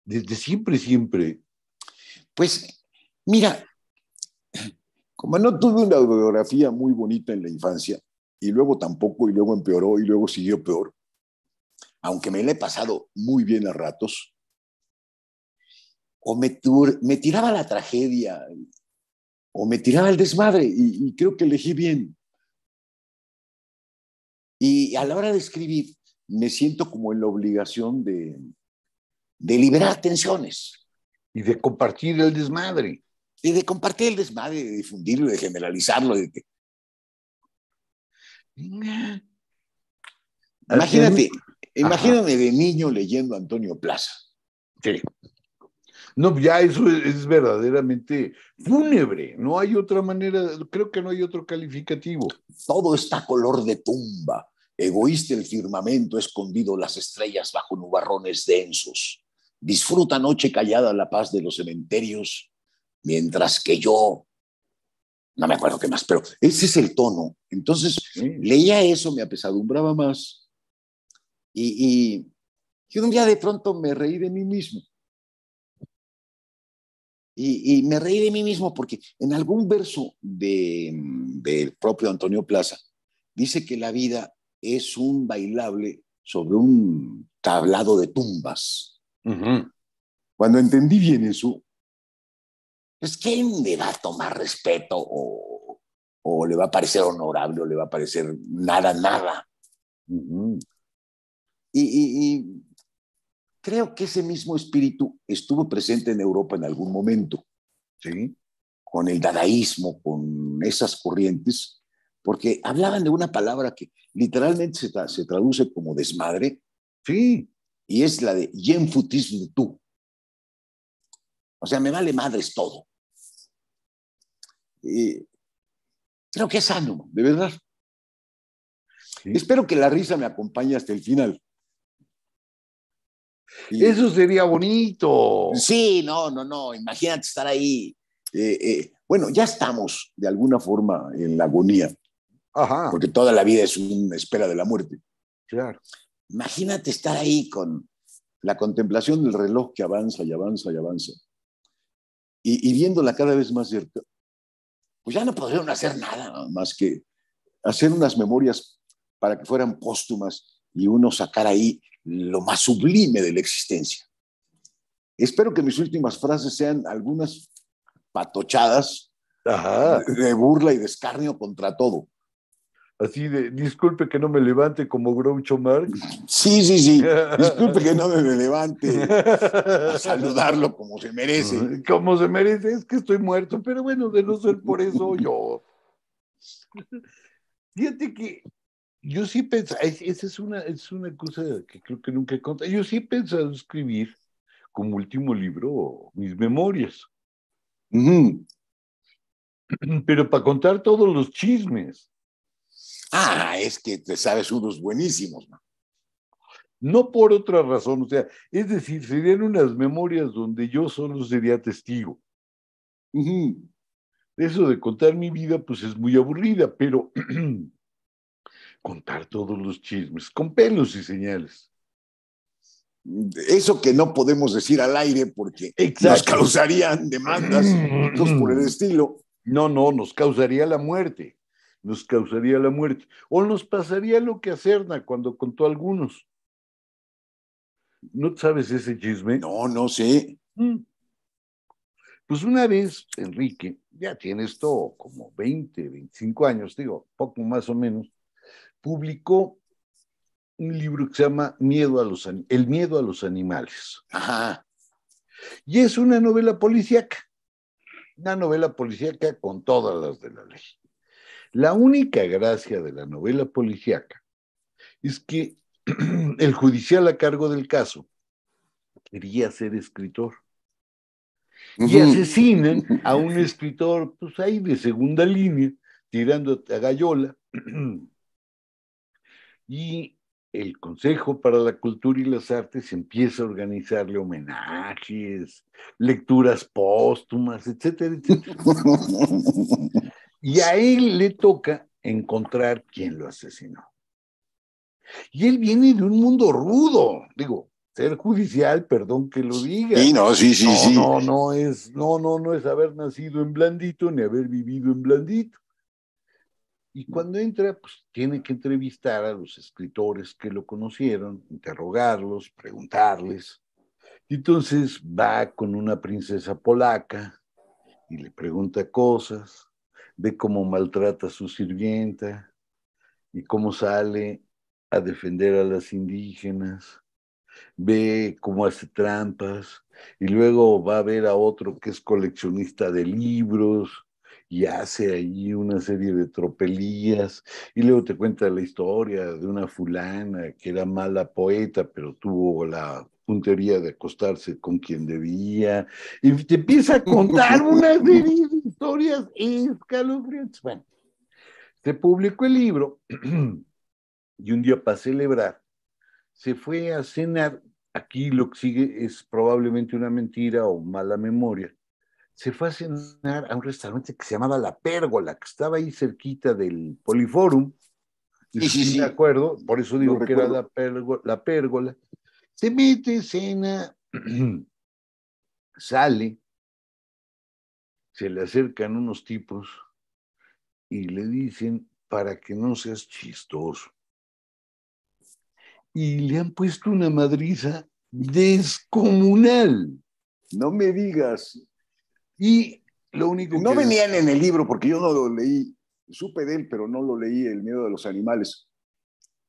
Desde siempre, siempre. Pues, mira, como no tuve una biografía muy bonita en la infancia, y luego tampoco, y luego empeoró, y luego siguió peor, aunque me la he pasado muy bien a ratos, o me, me tiraba la tragedia, o me tiraba el desmadre, y, y creo que elegí bien. Y a la hora de escribir, me siento como en la obligación de, de liberar tensiones. Y de compartir el desmadre. Y de compartir el desmadre, de difundirlo, de generalizarlo. De que... Imagínate, imagínate de niño leyendo Antonio Plaza. Sí. No, ya eso es, verdaderamente fúnebre. No hay otra manera, creo que no hay otro calificativo. Todo está color de tumba. Egoísta el firmamento, escondido las estrellas bajo nubarrones densos. Disfruta noche callada la paz de los cementerios, mientras que yo, no me acuerdo qué más, pero ese es el tono. Entonces, leía eso, me apesadumbraba más. Y, y un día de pronto me reí de mí mismo y, me reí de mí mismo porque en algún verso del propio Antonio Plaza dice que la vida es un bailable sobre un tablado de tumbas. Cuando entendí bien eso, pues ¿quién le va a tomar respeto o, le va a parecer honorable o le va a parecer nada, nada? y, Creo que ese mismo espíritu estuvo presente en Europa en algún momento, ¿sí? con el dadaísmo, con esas corrientes, porque hablaban de una palabra que literalmente se, se traduce como desmadre, ¿sí? y es la de yenfutismo tú. O sea, me vale madres todo. creo que es sano, de verdad. Espero que la risa me acompañe hasta el final. Eso sería bonito. Sí, no, no, no. Imagínate estar ahí. Eh, eh, bueno, ya estamos de alguna forma en la agonía. Ajá. Porque toda la vida es una espera de la muerte. Claro. Imagínate estar ahí con la contemplación del reloj que avanza y avanza y avanza. Y, viéndola cada vez más cerca, pues ya no podrían hacer nada más que hacer unas memorias para que fueran póstumas y uno sacar ahí lo más sublime de la existencia. Espero que mis últimas frases sean algunas patochadas de burla y de escarnio contra todo. Así de, disculpe que no me levante como Groucho Marx. Sí, sí, sí. *laughs* Disculpe que no me levante a saludarlo como se merece. *laughs* Como se merece, es que estoy muerto, pero bueno, de no ser por eso yo. *laughs* Fíjate que yo sí pensaba, esa es una, es una cosa que creo que nunca he contado. Yo sí he pensado escribir como último libro mis memorias. Pero para contar todos los chismes. Ah, es que te sabes unos buenísimos. ¿no? no por otra razón, o sea, es decir, serían unas memorias donde yo solo sería testigo. Eso de contar mi vida, pues es muy aburrida, pero *clears throat* contar todos los chismes, con pelos y señales. Eso que no podemos decir al aire porque nos causarían demandas, por el estilo. No, no, nos causaría la muerte, nos causaría la muerte. O nos pasaría lo que a Cerna cuando contó algunos. ¿No sabes ese chisme? No, no sé. Mm. Pues una vez, Enrique, ya tiene esto como 20, 25 años, digo, poco más o menos, publicó un libro que se llama Miedo a los, El miedo a los animales. Ajá. Y es una novela policíaca, una novela policíaca con todas las de la ley. La única gracia de la novela policíaca es que *clears throat* el judicial a cargo del caso quería ser escritor. Y asesinan a un escritor, pues ahí de segunda línea, tirando a gallola, *clears throat* y el Consejo para la Cultura y las Artes empieza a organizarle homenajes, lecturas póstumas, etcétera, etcétera. *laughs* Y a él le toca encontrar quién lo asesinó. Y él viene de un mundo rudo, digo, ser judicial, perdón que lo diga. Sí, no, sí, sí, sí. No, no es, no, no, no es haber nacido en blandito ni haber vivido en blandito. Y cuando entra, pues tiene que entrevistar a los escritores que lo conocieron, interrogarlos, preguntarles. Entonces va con una princesa polaca y le pregunta cosas, ve cómo maltrata a su sirvienta y cómo sale a defender a las indígenas, ve cómo hace trampas y luego va a ver a otro que es coleccionista de libros y hace ahí una serie de tropelías y luego te cuenta la historia de una fulana que era mala poeta, pero tuvo la puntería de acostarse con quien debía y te empieza a contar una serie de historias escalofriantes. Bueno, se publicó el libro *clears throat* y un día para celebrar se fue a cenar. Aquí lo que sigue es probablemente una mentira o mala memoria se fue a cenar a un restaurante que se llamaba La Pérgola, que estaba ahí cerquita del Poliforum. Sí, sí, sí. De acuerdo, por eso digo que era la pérgola, la pérgola. Se mete, cena, *clears throat* sale, se le acercan unos tipos y le dicen, para que no seas chistoso. Y le han puesto una madriza descomunal. No me digas. Y lo único no venían en el libro, porque yo no lo leí, supe de él, pero no lo leí, El miedo de los animales.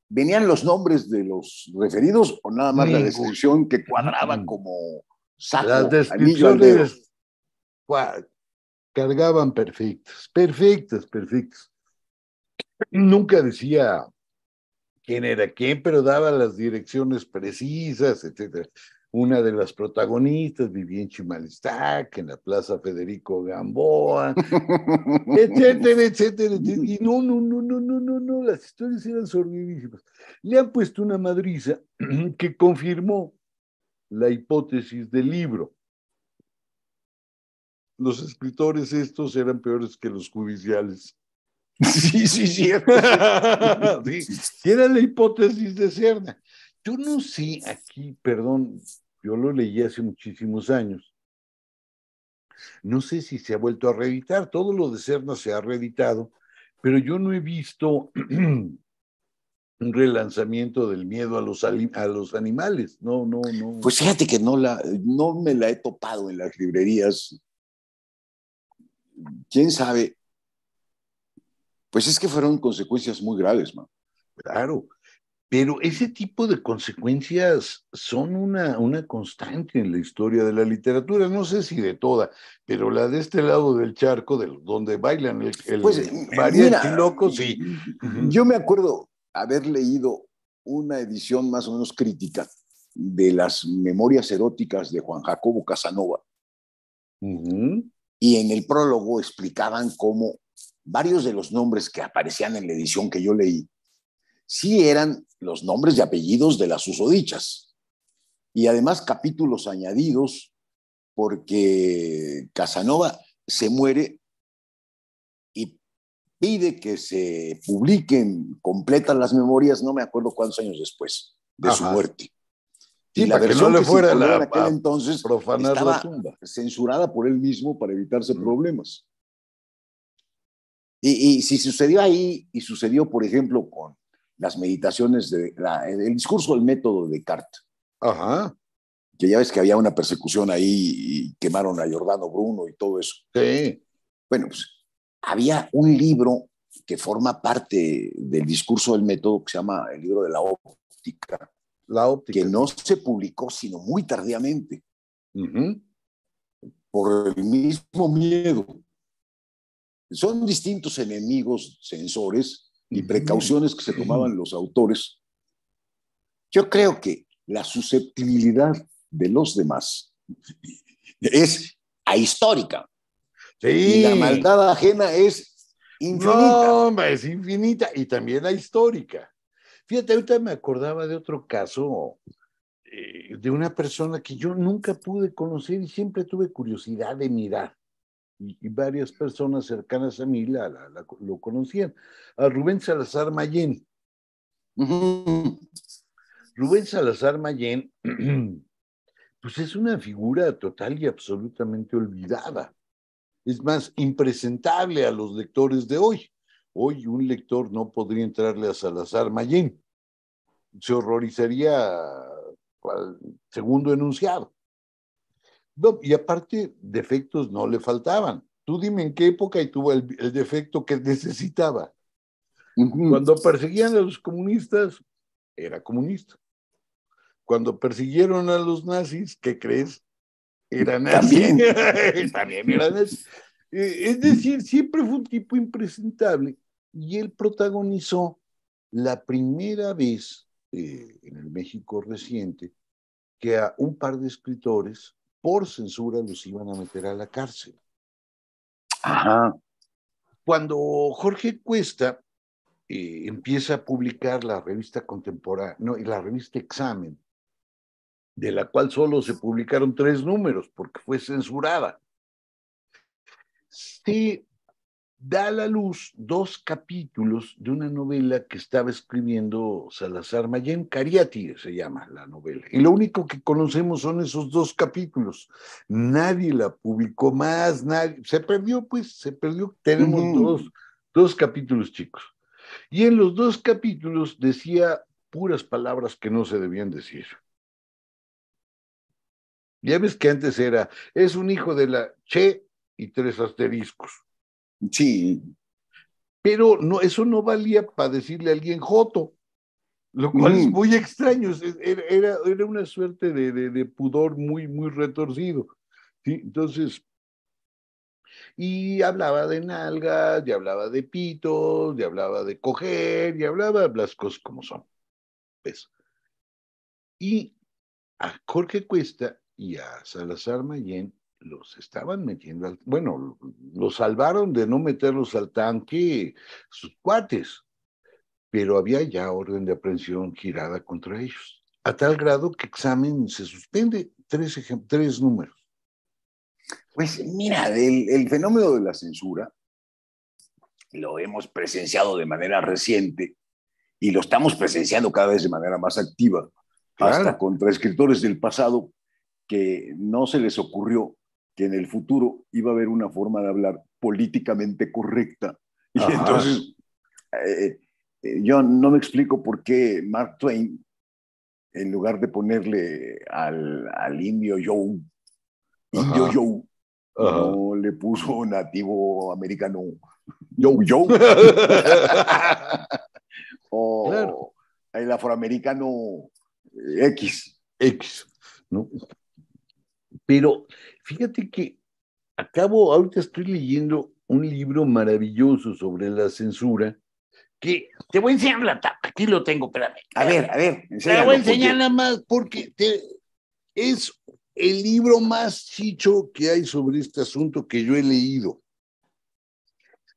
¿Venían los nombres de los referidos o nada más la descripción que cuadraba como saco, Las descripciones cargaban perfectas, perfectas, perfectas. Nunca decía quién era quién, pero daba las direcciones precisas, etcétera una de las protagonistas vivía en Chimalistac, en la Plaza Federico Gamboa, etcétera, etcétera, Y no, no, no, no, no, no, no, las historias eran sordidísimas. Le han puesto una madriza *clears throat* que confirmó la hipótesis del libro. Los escritores estos eran peores que los judiciales. Sí, sí, sí. *laughs* *laughs* sí. Era la hipótesis de Cerna. Yo no sé aquí, perdón, yo lo leí hace muchísimos años. No sé si se ha vuelto a reeditar, todo lo de Cerna se ha reeditado, pero yo no he visto *clears throat* un relanzamiento del miedo a los, a los animales. No, no, no. Pues fíjate que no, la, no me la he topado en las librerías. ¿Quién sabe? Pues es que fueron consecuencias muy graves, man. Claro, pero ese tipo de consecuencias son una, una constante en la historia de la literatura, no sé si de toda, pero la de este lado del charco, de donde bailan el, el pues, loco, sí. Yo me acuerdo haber leído una edición más o menos crítica de las memorias eróticas de Juan Jacobo Casanova. Y en el prólogo explicaban cómo varios de los nombres que aparecían en la edición que yo leí sí eran los nombres y apellidos de las usodichas. Y además capítulos añadidos porque Casanova se muere y pide que se publiquen completas las memorias, no me acuerdo cuántos años después de su muerte. y la versión que no le fuera la, en aquel entonces estaba censurada por él mismo para evitarse problemas. Y, y, si sucedió ahí y sucedió, por ejemplo, con las meditaciones, de el discurso del método de Descartes. Ajá. Que ya ves que había una persecución ahí y quemaron a Giordano Bruno y todo eso. Sí. Bueno, pues había un libro que forma parte del discurso del método que se llama el libro de la óptica. La óptica. Que no se publicó sino muy tardíamente. Por el mismo miedo. Son distintos enemigos sensores y precauciones que se tomaban los autores, yo creo que la susceptibilidad de los demás es ahistórica. Sí. Y la maldad ajena es infinita. No, es infinita y también histórica. Fíjate, ahorita me acordaba de otro caso eh, de una persona que yo nunca pude conocer y siempre tuve curiosidad de mirar y, varias personas cercanas a mí la, lo conocían, a Rubén Salazar Mayén. Rubén Salazar Mayén, *clears throat* pues es una figura total y absolutamente olvidada. Es más, impresentable a los lectores de hoy. Hoy un lector no podría entrarle a Salazar Mayén. Se horrorizaría al segundo enunciado y aparte, defectos no le faltaban. Tú dime en qué época y tuvo el, defecto que necesitaba. Cuando perseguían a los comunistas, era comunista. Cuando persiguieron a los nazis, ¿qué crees? Era nazi. También. *laughs* También era nazi. Eh, es decir, siempre fue un tipo impresentable y él protagonizó la primera vez eh, en el México reciente que a un par de escritores por censura los iban a meter a la cárcel. Ajá. Cuando Jorge Cuesta eh, empieza a publicar la revista contemporánea, no, y la revista Examen, de la cual solo se publicaron tres números porque fue censurada, se da a la luz dos capítulos de una novela que estaba escribiendo Salazar Mayén, Cariati se llama la novela. Y lo único que conocemos son esos dos capítulos. Nadie la publicó más, nadie, se perdió, pues, se perdió. Tenemos dos, dos capítulos chicos. Y en los dos capítulos decía puras palabras que no se debían decir. Ya ves que antes era, es un hijo de la Che y tres asteriscos. Sí. Pero no, eso no valía para decirle a alguien Joto, lo cual es muy extraño. Era, era, una suerte de, de, pudor muy, muy retorcido. ¿sí? Entonces, y hablaba de nalgas, y hablaba de pitos, y hablaba de coger, y hablaba de las cosas como son. ¿Ves? Y a Jorge Cuesta y a Salazar Mayén los estaban metiendo al, bueno, los salvaron de no meterlos al tanque sus cuates, pero había ya orden de aprehensión girada contra ellos, a tal grado que examen se suspende tres, tres números. Pues mira, el, el fenómeno de la censura lo hemos presenciado de manera reciente y lo estamos presenciando cada vez de manera más activa, hasta contra escritores del pasado que no se les ocurrió que en el futuro iba a haber una forma de hablar políticamente correcta. Y entonces, eh, eh, yo no me explico por qué Mark Twain, en lugar de ponerle al, al indio Joe, indio Joe, no le puso nativo americano Joe Joe. *laughs* o el afroamericano X. X, ¿no? Pero fíjate que acabo, ahorita estoy leyendo un libro maravilloso sobre la censura, que te voy a enseñar la tapa, aquí lo tengo, espérame. A ver, a ver, te voy a enseñar nada más porque es el libro más chicho que hay sobre este asunto que yo he leído.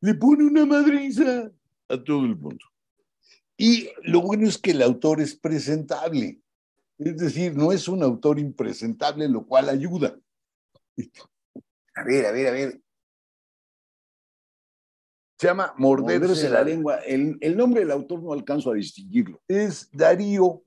Le pone una madriza a todo el mundo. Y lo bueno es que el autor es presentable. Es decir, no es un autor impresentable, lo cual ayuda. A ver, a ver, a ver. Se llama Morderse, la, lengua. El, el, nombre del autor no alcanzo a distinguirlo. Es Darío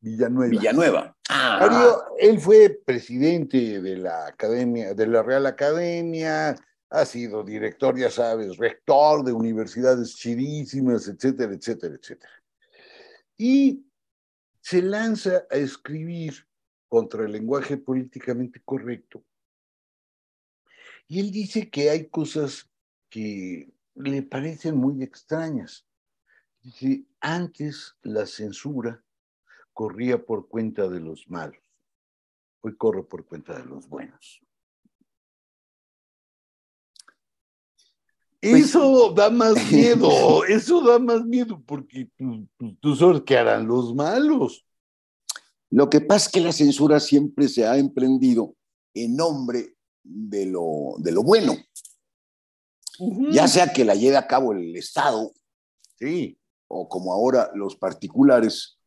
Villanueva. Villanueva. Ah. Darío, él fue presidente de la Academia, de la Real Academia, ha sido director, ya sabes, rector de universidades chidísimas, etcétera, etcétera, etcétera. Y se lanza a escribir contra el lenguaje políticamente correcto. Y él dice que hay cosas que le parecen muy extrañas. Dice, antes la censura corría por cuenta de los malos, hoy corre por cuenta de los buenos. Pues eso da más *laughs* miedo, eso da más miedo, porque tú, tú sabes que harán los malos. Lo que pasa es que la censura siempre se ha emprendido en nombre de lo, de lo bueno. Ya sea que la lleve a cabo el Estado, sí. o como ahora los particulares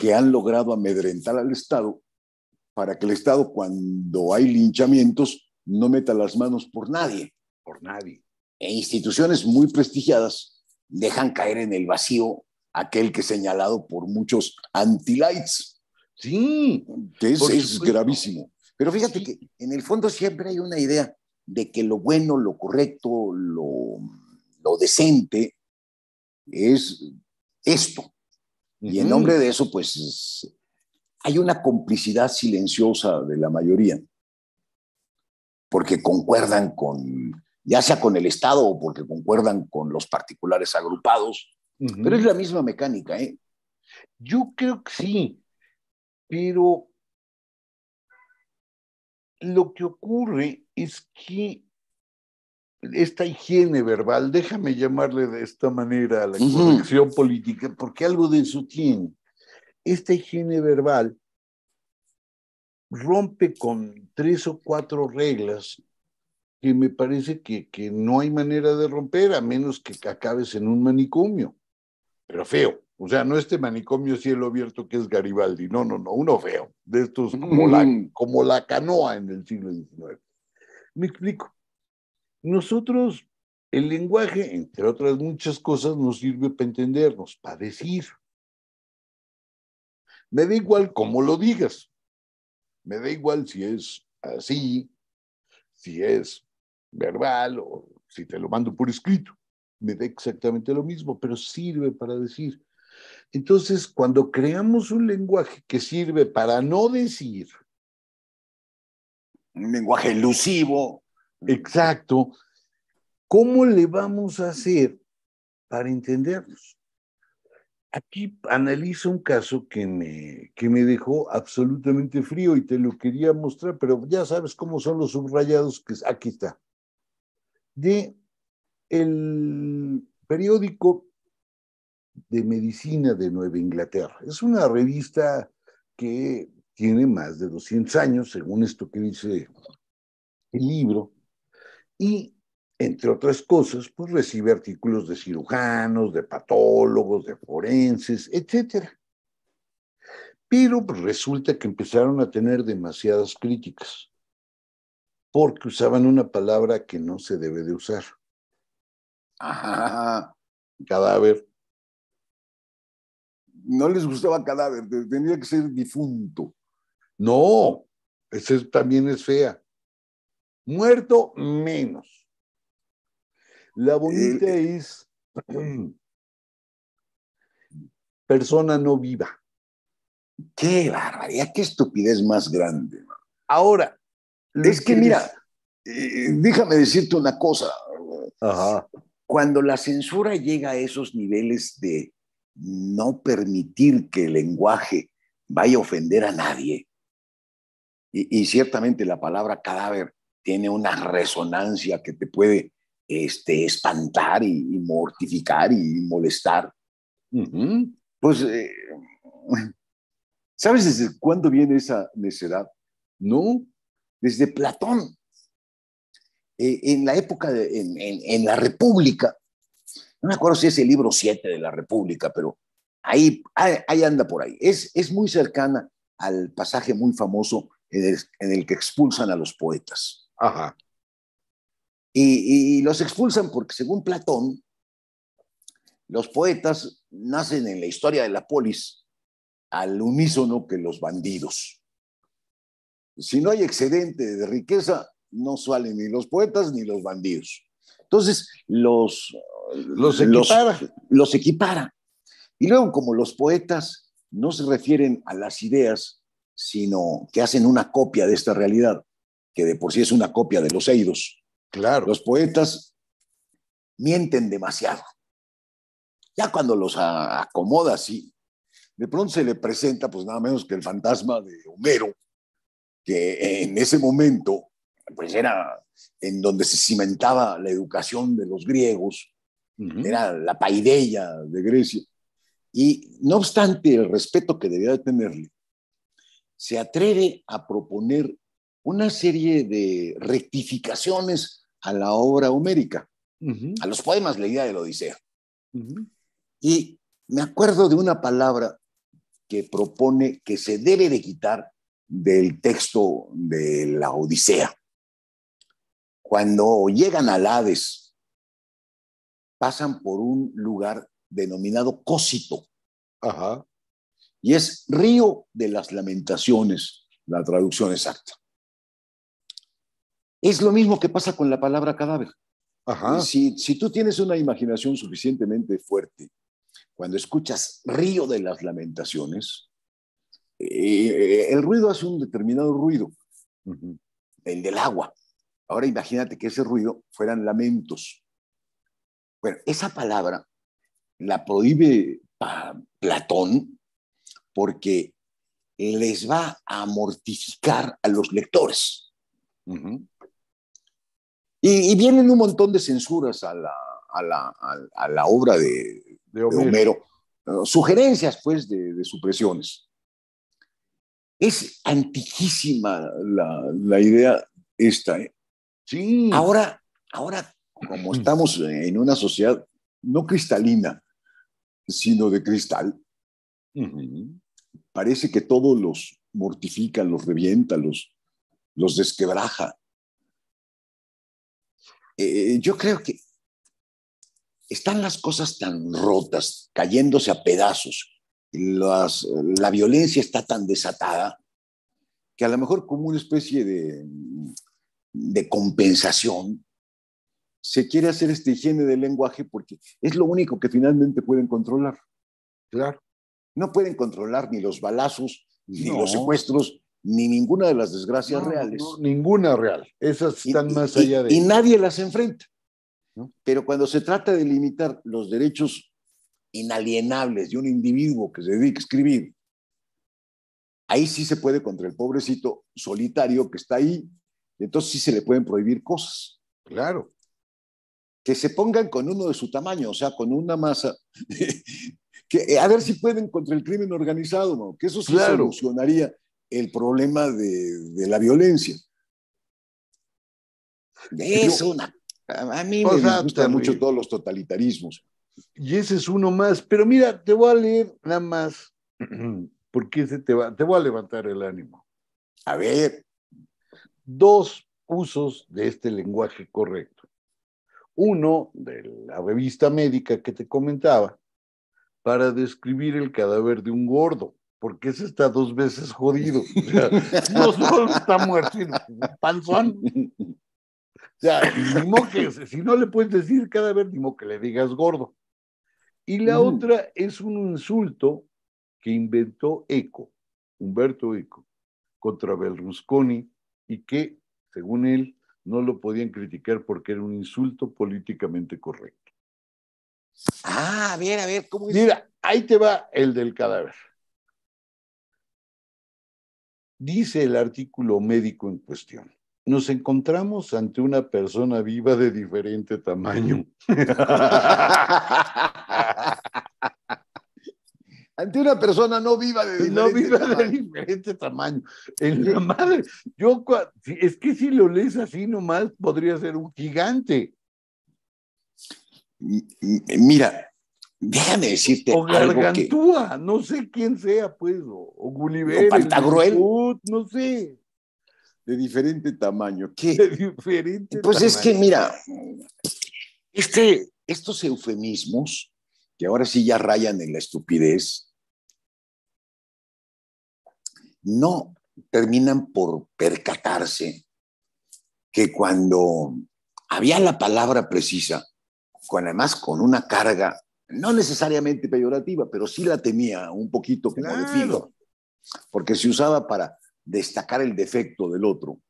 que han logrado amedrentar al Estado para que el Estado, cuando hay linchamientos, no meta las manos por nadie. Por nadie e instituciones muy prestigiadas dejan caer en el vacío aquel que es señalado por muchos anti-lights. Sí. Que es, gravísimo. Pero fíjate que en el fondo siempre hay una idea de que lo bueno, lo correcto, lo, lo decente es esto. Y en nombre de eso, pues hay una complicidad silenciosa de la mayoría, porque concuerdan con ya sea con el Estado o porque concuerdan con los particulares agrupados, pero es la misma mecánica, ¿eh? Yo creo que sí, pero lo que ocurre es que esta higiene verbal, déjame llamarle de esta manera a la corrección política, porque algo de eso tiene. Esta higiene verbal rompe con tres o cuatro reglas que me parece que, que no hay manera de romper a menos que acabes en un manicomio, pero feo. O sea, no este manicomio cielo abierto que es Garibaldi, no, no, no, uno feo, de estos como, la, como la canoa en el siglo XIX. Me explico. Nosotros, el lenguaje, entre otras muchas cosas, nos sirve para entendernos, para decir. Me da igual cómo lo digas. Me da igual si es así, si es verbal o si te lo mando por escrito. Me da exactamente lo mismo, pero sirve para decir. Entonces, cuando creamos un lenguaje que sirve para no decir, un lenguaje elusivo. Exacto. ¿Cómo le vamos a hacer para entendernos? Aquí analizo un caso que me, que me dejó absolutamente frío y te lo quería mostrar, pero ya sabes cómo son los subrayados, que aquí está. De el periódico de Medicina de Nueva Inglaterra. Es una revista que tiene más de 200 años, según esto que dice el libro, y entre otras cosas, pues recibe artículos de cirujanos, de patólogos, de forenses, etc. Pero pues, resulta que empezaron a tener demasiadas críticas, porque usaban una palabra que no se debe de usar. Ajá. Cadáver no les gustaba cadáver, tenía que ser difunto. No, ese también es fea. Muerto menos. La bonita es *clears throat* persona no viva. Qué barbaridad, qué estupidez más grande. Ahora, es que mira, eh, déjame decirte una cosa. Cuando la censura llega a esos niveles de no permitir que el lenguaje vaya a ofender a nadie. Y, ciertamente la palabra cadáver tiene una resonancia que te puede este, espantar y, mortificar y molestar. Pues, eh, ¿sabes desde cuándo viene esa necedad? No, desde Platón. Eh, en la época, de, en la República, no me acuerdo si es el libro 7 de la República, pero ahí, ahí, anda por ahí. Es, es muy cercana al pasaje muy famoso en el, que expulsan a los poetas. Ajá. Y, los expulsan porque, según Platón, los poetas nacen en la historia de la polis al unísono que los bandidos. Si no hay excedente de riqueza, no salen ni los poetas ni los bandidos. Entonces, los, los equipara. Los, equipara. Y luego, como los poetas no se refieren a las ideas, sino que hacen una copia de esta realidad, que de por sí es una copia de los eidos. Claro. Los poetas mienten demasiado. Ya cuando los acomoda así, de pronto se le presenta, pues nada menos que el fantasma de Homero, que en ese momento, pues era en donde se cimentaba la educación de los griegos, era la paideia de Grecia. Y no obstante el respeto que debía de tenerle, se atreve a proponer una serie de rectificaciones a la obra homérica, a los poemas leída de la Odisea. Y me acuerdo de una palabra que propone que se debe de quitar del texto de la Odisea. Cuando llegan al Hades, pasan por un lugar denominado Cósito. Ajá. Y es río de las lamentaciones, la traducción exacta. Es lo mismo que pasa con la palabra cadáver. Ajá. Si, si tú tienes una imaginación suficientemente fuerte, cuando escuchas río de las lamentaciones, eh, el ruido hace un determinado ruido, el del agua. Ahora imagínate que ese ruido fueran lamentos. Bueno, esa palabra la prohíbe Platón porque les va a mortificar a los lectores. Y, vienen un montón de censuras a la, a la, obra de, Homero. sugerencias, pues, de, supresiones. Es antiquísima la, idea esta. ¿eh? Sí. Ahora, ahora, como estamos en una sociedad no cristalina, sino de cristal, parece que todos los mortifica, los revienta, los, los desquebraja. Eh, yo creo que están las cosas tan rotas, cayéndose a pedazos, la violencia está tan desatada, que a lo mejor como una especie de, de compensación, se quiere hacer esta higiene del lenguaje porque es lo único que finalmente pueden controlar. Claro. No pueden controlar ni los balazos, ni los secuestros, ni ninguna de las desgracias reales. ninguna real. Esas están más allá de. Y nadie las enfrenta. Pero cuando se trata de limitar los derechos inalienables de un individuo que se dedica a escribir, ahí sí se puede contra el pobrecito solitario que está ahí, entonces sí se le pueden prohibir cosas. Claro. Que se pongan con uno de su tamaño, o sea, con una masa, *laughs* que, a ver si pueden contra el crimen organizado, ¿no? que eso sí solucionaría el problema de, la violencia. Es una a mí me gustan mucho todos los totalitarismos. Y ese es uno más. Pero mira, te voy a leer nada más, *clears throat* porque ese te, va, te voy a levantar el ánimo. A ver. Dos usos de este lenguaje correcto. Uno, de la revista médica que te comentaba, para describir el cadáver de un gordo, porque ese está dos veces jodido. no solo *laughs* está muerto, sino panzón. O sea, ni que, si no le puedes decir cada vez, ni que le digas gordo. Y la otra es un insulto que inventó Eco, Humberto Eco, contra Berlusconi y que, según él, no lo podían criticar porque era un insulto políticamente correcto. Ah, a ver, a ver, ¿cómo es? Mira, ahí te va el del cadáver. Dice el artículo médico en cuestión nos encontramos ante una persona viva de diferente tamaño. *laughs* ante una persona no viva de diferente no viva de diferente tamaño. En la madre, yo es que si lo lees así nomás podría ser un gigante. Mira, déjame decirte o Gargantúa, no sé quién sea, pues, o, Gulliver, o no sé de diferente tamaño. ¿Qué? De diferente pues es que, mira, este, estos eufemismos, que ahora sí ya rayan en la estupidez, no terminan por percatarse que cuando había la palabra precisa, con, además con una carga, no necesariamente peyorativa, pero sí la tenía un poquito como de filo, porque se usaba para destacar el defecto del otro.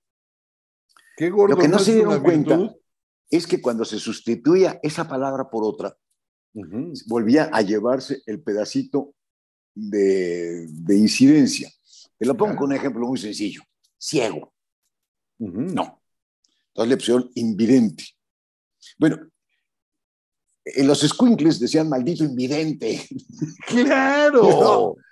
Lo que no se dieron cuenta es que cuando se sustituía esa palabra por otra, volvía a llevarse el pedacito de, incidencia. Te lo pongo con un ejemplo muy sencillo. Ciego. No. Entonces le pusieron invidente. Bueno, en los squinkles decían maldito invidente. *laughs* ¡Claro! *laughs*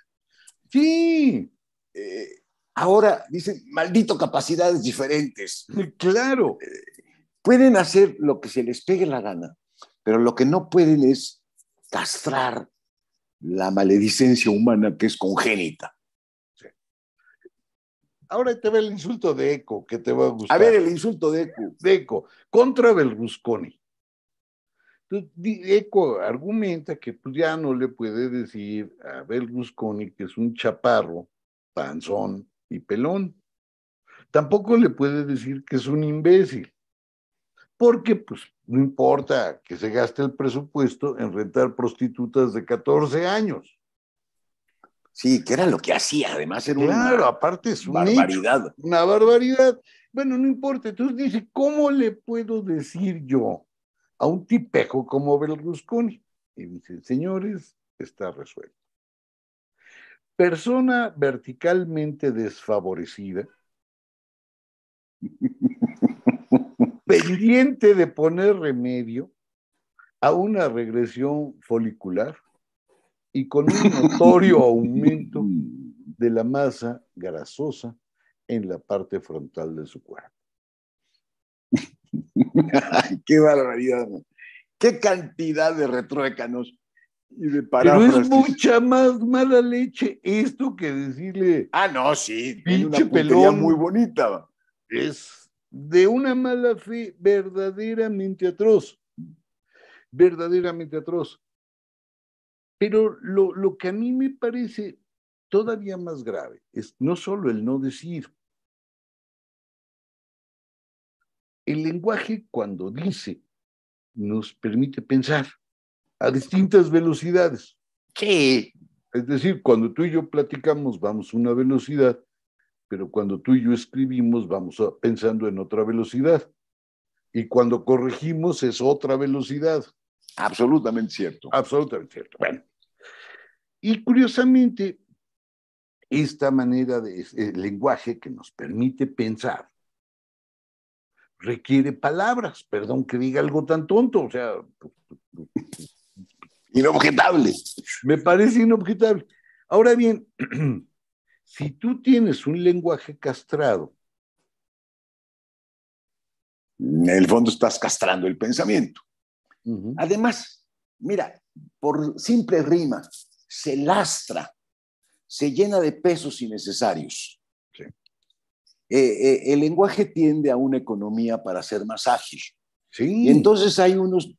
Sí. Eh, Ahora dicen, maldito capacidades diferentes. Claro. Eh, pueden hacer lo que se les pegue la gana, pero lo que no pueden es castrar la maledicencia humana que es congénita. Ahora te ve el insulto de Eco, que te va a gustar. A ver, el insulto de Eco. De Eco, contra Berlusconi. Eco argumenta que pues, ya no le puede decir a Berlusconi que es un chaparro, panzón, y pelón. Tampoco le puede decir que es un imbécil, porque pues no importa que se gaste el presupuesto en rentar prostitutas de 14 años. Sí, que era lo que hacía, además era claro, una aparte es una barbaridad. una barbaridad. Bueno, no importa. Entonces dice, ¿cómo le puedo decir yo a un tipejo como Berlusconi? Y dice, señores, está resuelto persona verticalmente desfavorecida *laughs* pendiente de poner remedio a una regresión folicular y con un notorio aumento de la masa grasosa en la parte frontal de su cuerpo. *laughs* ¡Qué barbaridad! ¡Qué cantidad de retruécanos y de Pero es mucha más mala leche esto que decirle. Ah, no, sí. Pinche una pelón. muy bonita. Es de una mala fe verdaderamente atroz. Verdaderamente atroz. Pero lo, lo que a mí me parece todavía más grave es no solo el no decir. El lenguaje cuando dice nos permite pensar a distintas velocidades. Sí. Es decir, cuando tú y yo platicamos vamos a una velocidad, pero cuando tú y yo escribimos vamos pensando en otra velocidad. Y cuando corregimos es otra velocidad. Absolutamente cierto. Absolutamente cierto. Bueno. Y curiosamente, esta manera de lenguaje que nos permite pensar requiere palabras. Perdón que diga algo tan tonto, o sea, Inobjetable. Me parece inobjetable. Ahora bien, *clears throat* si tú tienes un lenguaje castrado, en el fondo estás castrando el pensamiento. Además, mira, por simple rima, se lastra, se llena de pesos innecesarios. Eh, eh, el lenguaje tiende a una economía para ser más ágil. Sí. entonces hay unos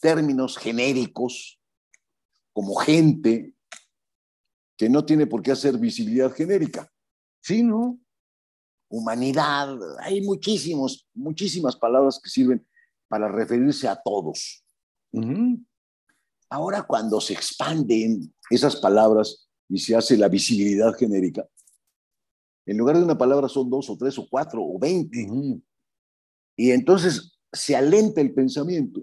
términos genéricos como gente que no tiene por qué hacer visibilidad genérica. Sí, ¿no? Humanidad, hay muchísimos, muchísimas palabras que sirven para referirse a todos. Ahora cuando se expanden esas palabras y se hace la visibilidad genérica, en lugar de una palabra son dos o tres o cuatro o veinte. Y entonces se alenta el pensamiento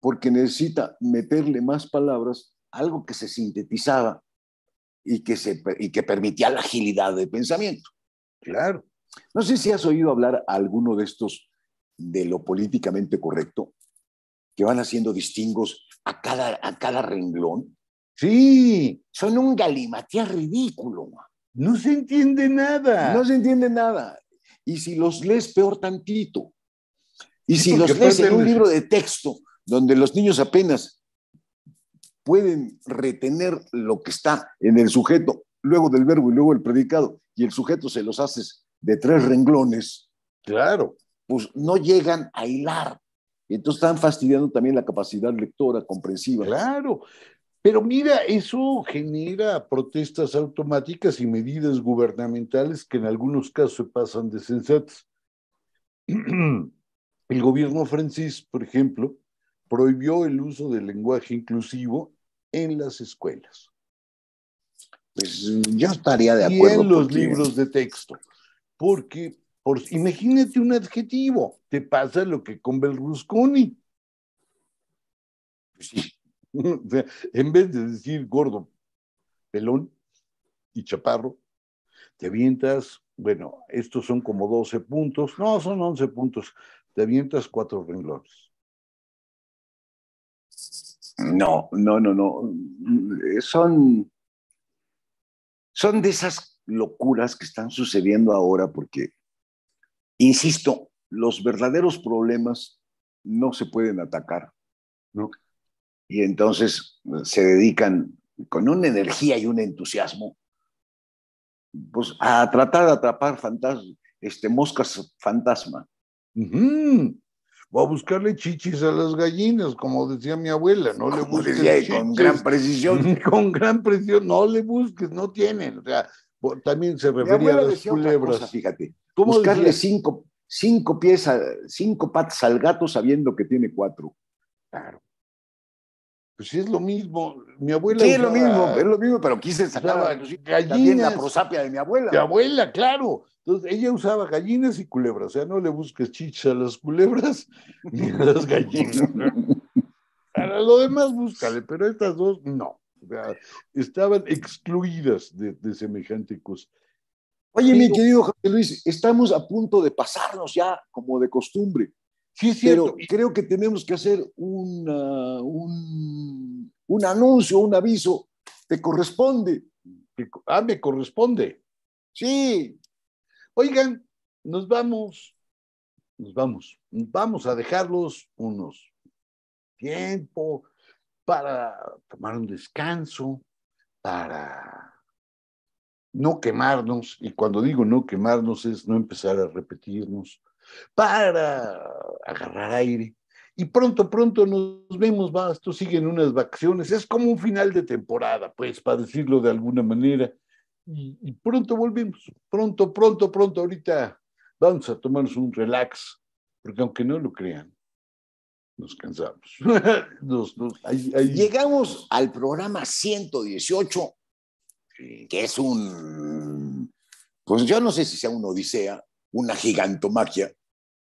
porque necesita meterle más palabras, algo que se sintetizaba y que, se, y que permitía la agilidad de pensamiento. Claro. No sé si has oído hablar a alguno de estos de lo políticamente correcto, que van haciendo distingos a cada, a cada renglón. Sí. Son un galimatías ridículo. No se entiende nada. No se entiende nada. Y si los lees, peor tantito. Y si los lees en un libro de texto, donde los niños apenas pueden retener lo que está en el sujeto, luego del verbo y luego el predicado, y el sujeto se los haces de tres renglones. Claro. Pues no llegan a hilar. Entonces están fastidiando también la capacidad lectora, comprensiva. Claro. Pero mira, eso genera protestas automáticas y medidas gubernamentales que en algunos casos se pasan de sensatas. *clears throat* El gobierno francés, por ejemplo, prohibió el uso del lenguaje inclusivo en las escuelas. Pues yo estaría de acuerdo. Y en los libros de texto. Porque, por, imagínate un adjetivo, te pasa lo que con Berlusconi. Pues sí *laughs* en vez de decir gordo, pelón y chaparro, te avientas, bueno, estos son como 12 puntos, no, son 11 puntos, te avientas cuatro renglones. No, no, no, no. Son, son de esas locuras que están sucediendo ahora porque, insisto, los verdaderos problemas no se pueden atacar. y entonces se dedican con una energía y un entusiasmo pues, a tratar de atrapar este, moscas fantasma. Voy a buscarle chichis a las gallinas, como decía mi abuela, no le busques con gran precisión. *laughs* con gran precisión, no le busques, no tienen. O sea, también se refería a las culebras. fíjate, buscarle cinco, cinco pies, cinco patas al gato sabiendo que tiene cuatro. Claro. Pues sí, es lo mismo. Mi abuela. Sí, es lo mismo, es lo mismo, pero quise sacar gallinas, la prosapia de mi abuela. Mi abuela, claro. Entonces, ella usaba gallinas y culebras. O sea, no le busques chichas a las culebras *laughs* ni a las gallinas. *laughs* Para lo demás, búscale, pero estas dos no. estaban excluidas de, de semejante cosa. Oye, mi querido José Luis, estamos a punto de pasarnos ya, como de costumbre. Sí, sí, pero creo que tenemos que hacer un, un anuncio, un aviso. ¿Te corresponde? Ah, me corresponde. Sí. Oigan, nos vamos, nos vamos, vamos a dejarlos unos tiempo para tomar un descanso, para no quemarnos, y cuando digo no quemarnos es no empezar a repetirnos, para agarrar aire. Y pronto, pronto nos vemos, va, esto siguen unas vacaciones, es como un final de temporada, pues, para decirlo de alguna manera. Y, y pronto volvemos, pronto, pronto, pronto, ahorita vamos a tomarnos un relax, porque aunque no lo crean, nos cansamos. *laughs* Llegamos al programa 118, que es un, pues yo no sé si sea una odisea, una gigantomaquia,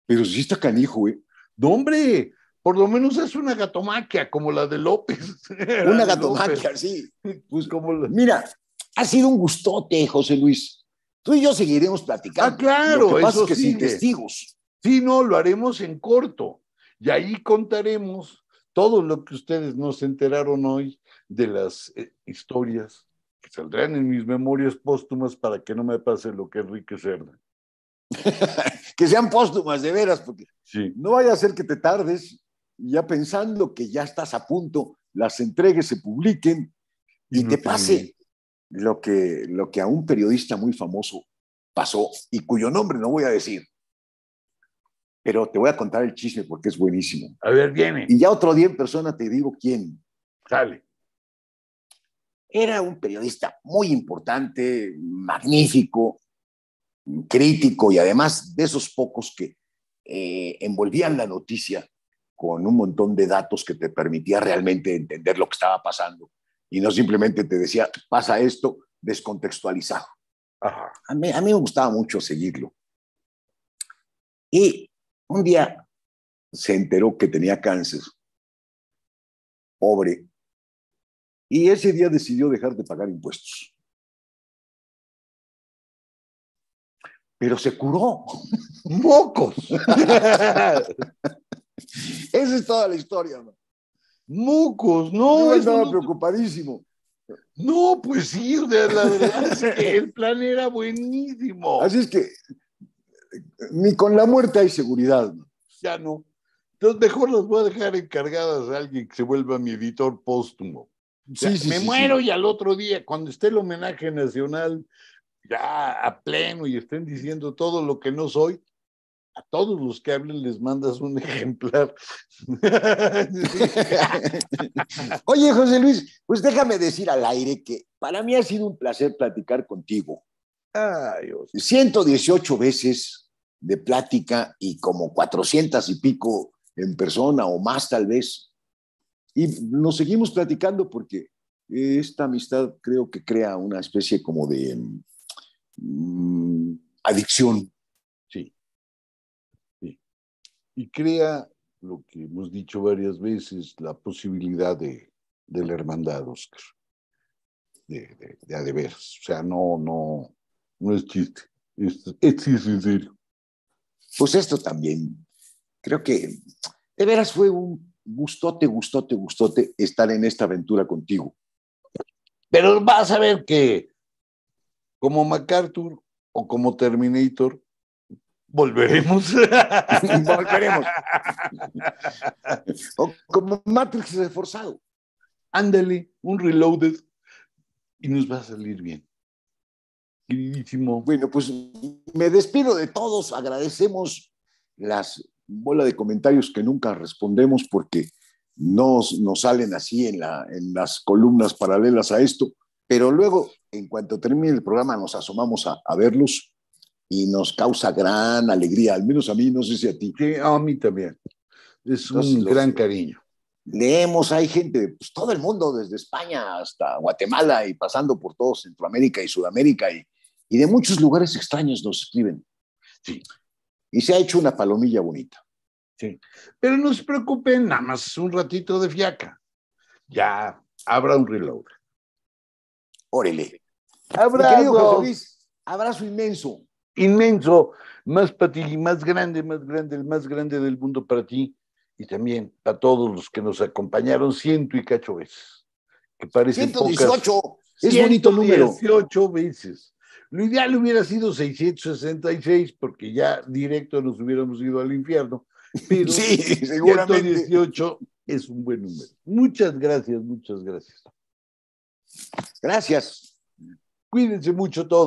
pero sí está canijo, ¿eh? No, hombre, por lo menos es una gatomaquia como la de López. *laughs* una gatomaquia, sí. *laughs* Pues como Mira, ha sido un gustote, José Luis. Tú y yo seguiremos platicando. Ah, claro, lo que pasa es que sin testigos. Sí, no, lo haremos en corto. Y ahí contaremos todo lo que ustedes nos enteraron hoy de las eh, historias que saldrán en mis memorias póstumas para que no me pase lo que Enrique Cerda. *laughs* que sean póstumas, de veras, porque no vaya a ser que te tardes ya pensando que ya estás a punto, las entregues se publiquen y, te pase lo que, lo que a un periodista muy famoso pasó y cuyo nombre no voy a decir. Pero te voy a contar el chisme porque es buenísimo. A ver, viene. Y ya otro día en persona te digo quién. Sale. Era un periodista muy importante, magnífico, crítico y además de esos pocos que eh, envolvían la noticia con un montón de datos que te permitía realmente entender lo que estaba pasando y no simplemente te decía, pasa esto descontextualizado. A, mí, a mí me gustaba mucho seguirlo. Y un día se enteró que tenía cáncer, pobre, y ese día decidió dejar de pagar impuestos. pero se curó. ¡Mocos! *laughs* Esa es toda la historia. ¿no? ¡Mocos! No, Yo estaba preocupadísimo. No, pues sí, la verdad es que el plan era buenísimo. Así es que ni con la muerte hay seguridad. ¿no? Ya no. Entonces mejor las voy a dejar encargadas a alguien que se vuelva mi editor póstumo. sí, sí, me muero y al otro día, cuando esté el homenaje nacional, ya a pleno y estén diciendo todo lo que no soy, a todos los que hablen les mandas un *laughs* ejemplar. Oye, José Luis, pues déjame decir al aire que para mí ha sido un placer platicar contigo. Ay, 118 veces de plática y como 400 y pico en persona o más tal vez. Y nos seguimos platicando porque esta amistad creo que crea una especie como de Mm, adicción. Y crea lo que hemos dicho varias veces, la posibilidad de, de la hermandad, Oscar. De, de, de, O sea, no, no, no es chiste. Es, es, serio. Pues esto también. Creo que de veras fue un gustote, gustote, gustote estar en esta aventura contigo. Pero vas a ver que como MacArthur o como Terminator, volveremos. *laughs* volveremos. *laughs* o como Matrix reforzado. Ándale, un reloaded y nos va a salir bien. Queridísimo. Bueno, pues me despido de todos. Agradecemos las bola de comentarios que nunca respondemos porque nos, nos salen así en, la, en las columnas paralelas a esto. Pero luego, en cuanto termine el programa, nos asomamos a, verlos y nos causa gran alegría, al menos a mí, no sé si a ti. Sí, a mí también. Es un gran cariño. Leemos, hay gente, pues todo el mundo, desde España hasta Guatemala y pasando por todo Centroamérica y Sudamérica y, y de muchos lugares extraños nos escriben. Sí. Y se ha hecho una palomilla bonita. Sí. Pero no se preocupen, nada más un ratito de fiaca. Ya habrá un reload. Órale. Abrazo. Abrazo inmenso. Inmenso, más para ti, más grande, más grande, el más grande del mundo para ti y también para todos los que nos acompañaron ciento y cacho veces. Que parece 118, es bonito número. 118 veces. Lo ideal hubiera sido 666 porque ya directo nos hubiéramos ido al infierno. Pero sí, seguramente. 118 es un buen número. Muchas gracias, muchas gracias. Gracias. Cuídense mucho todos.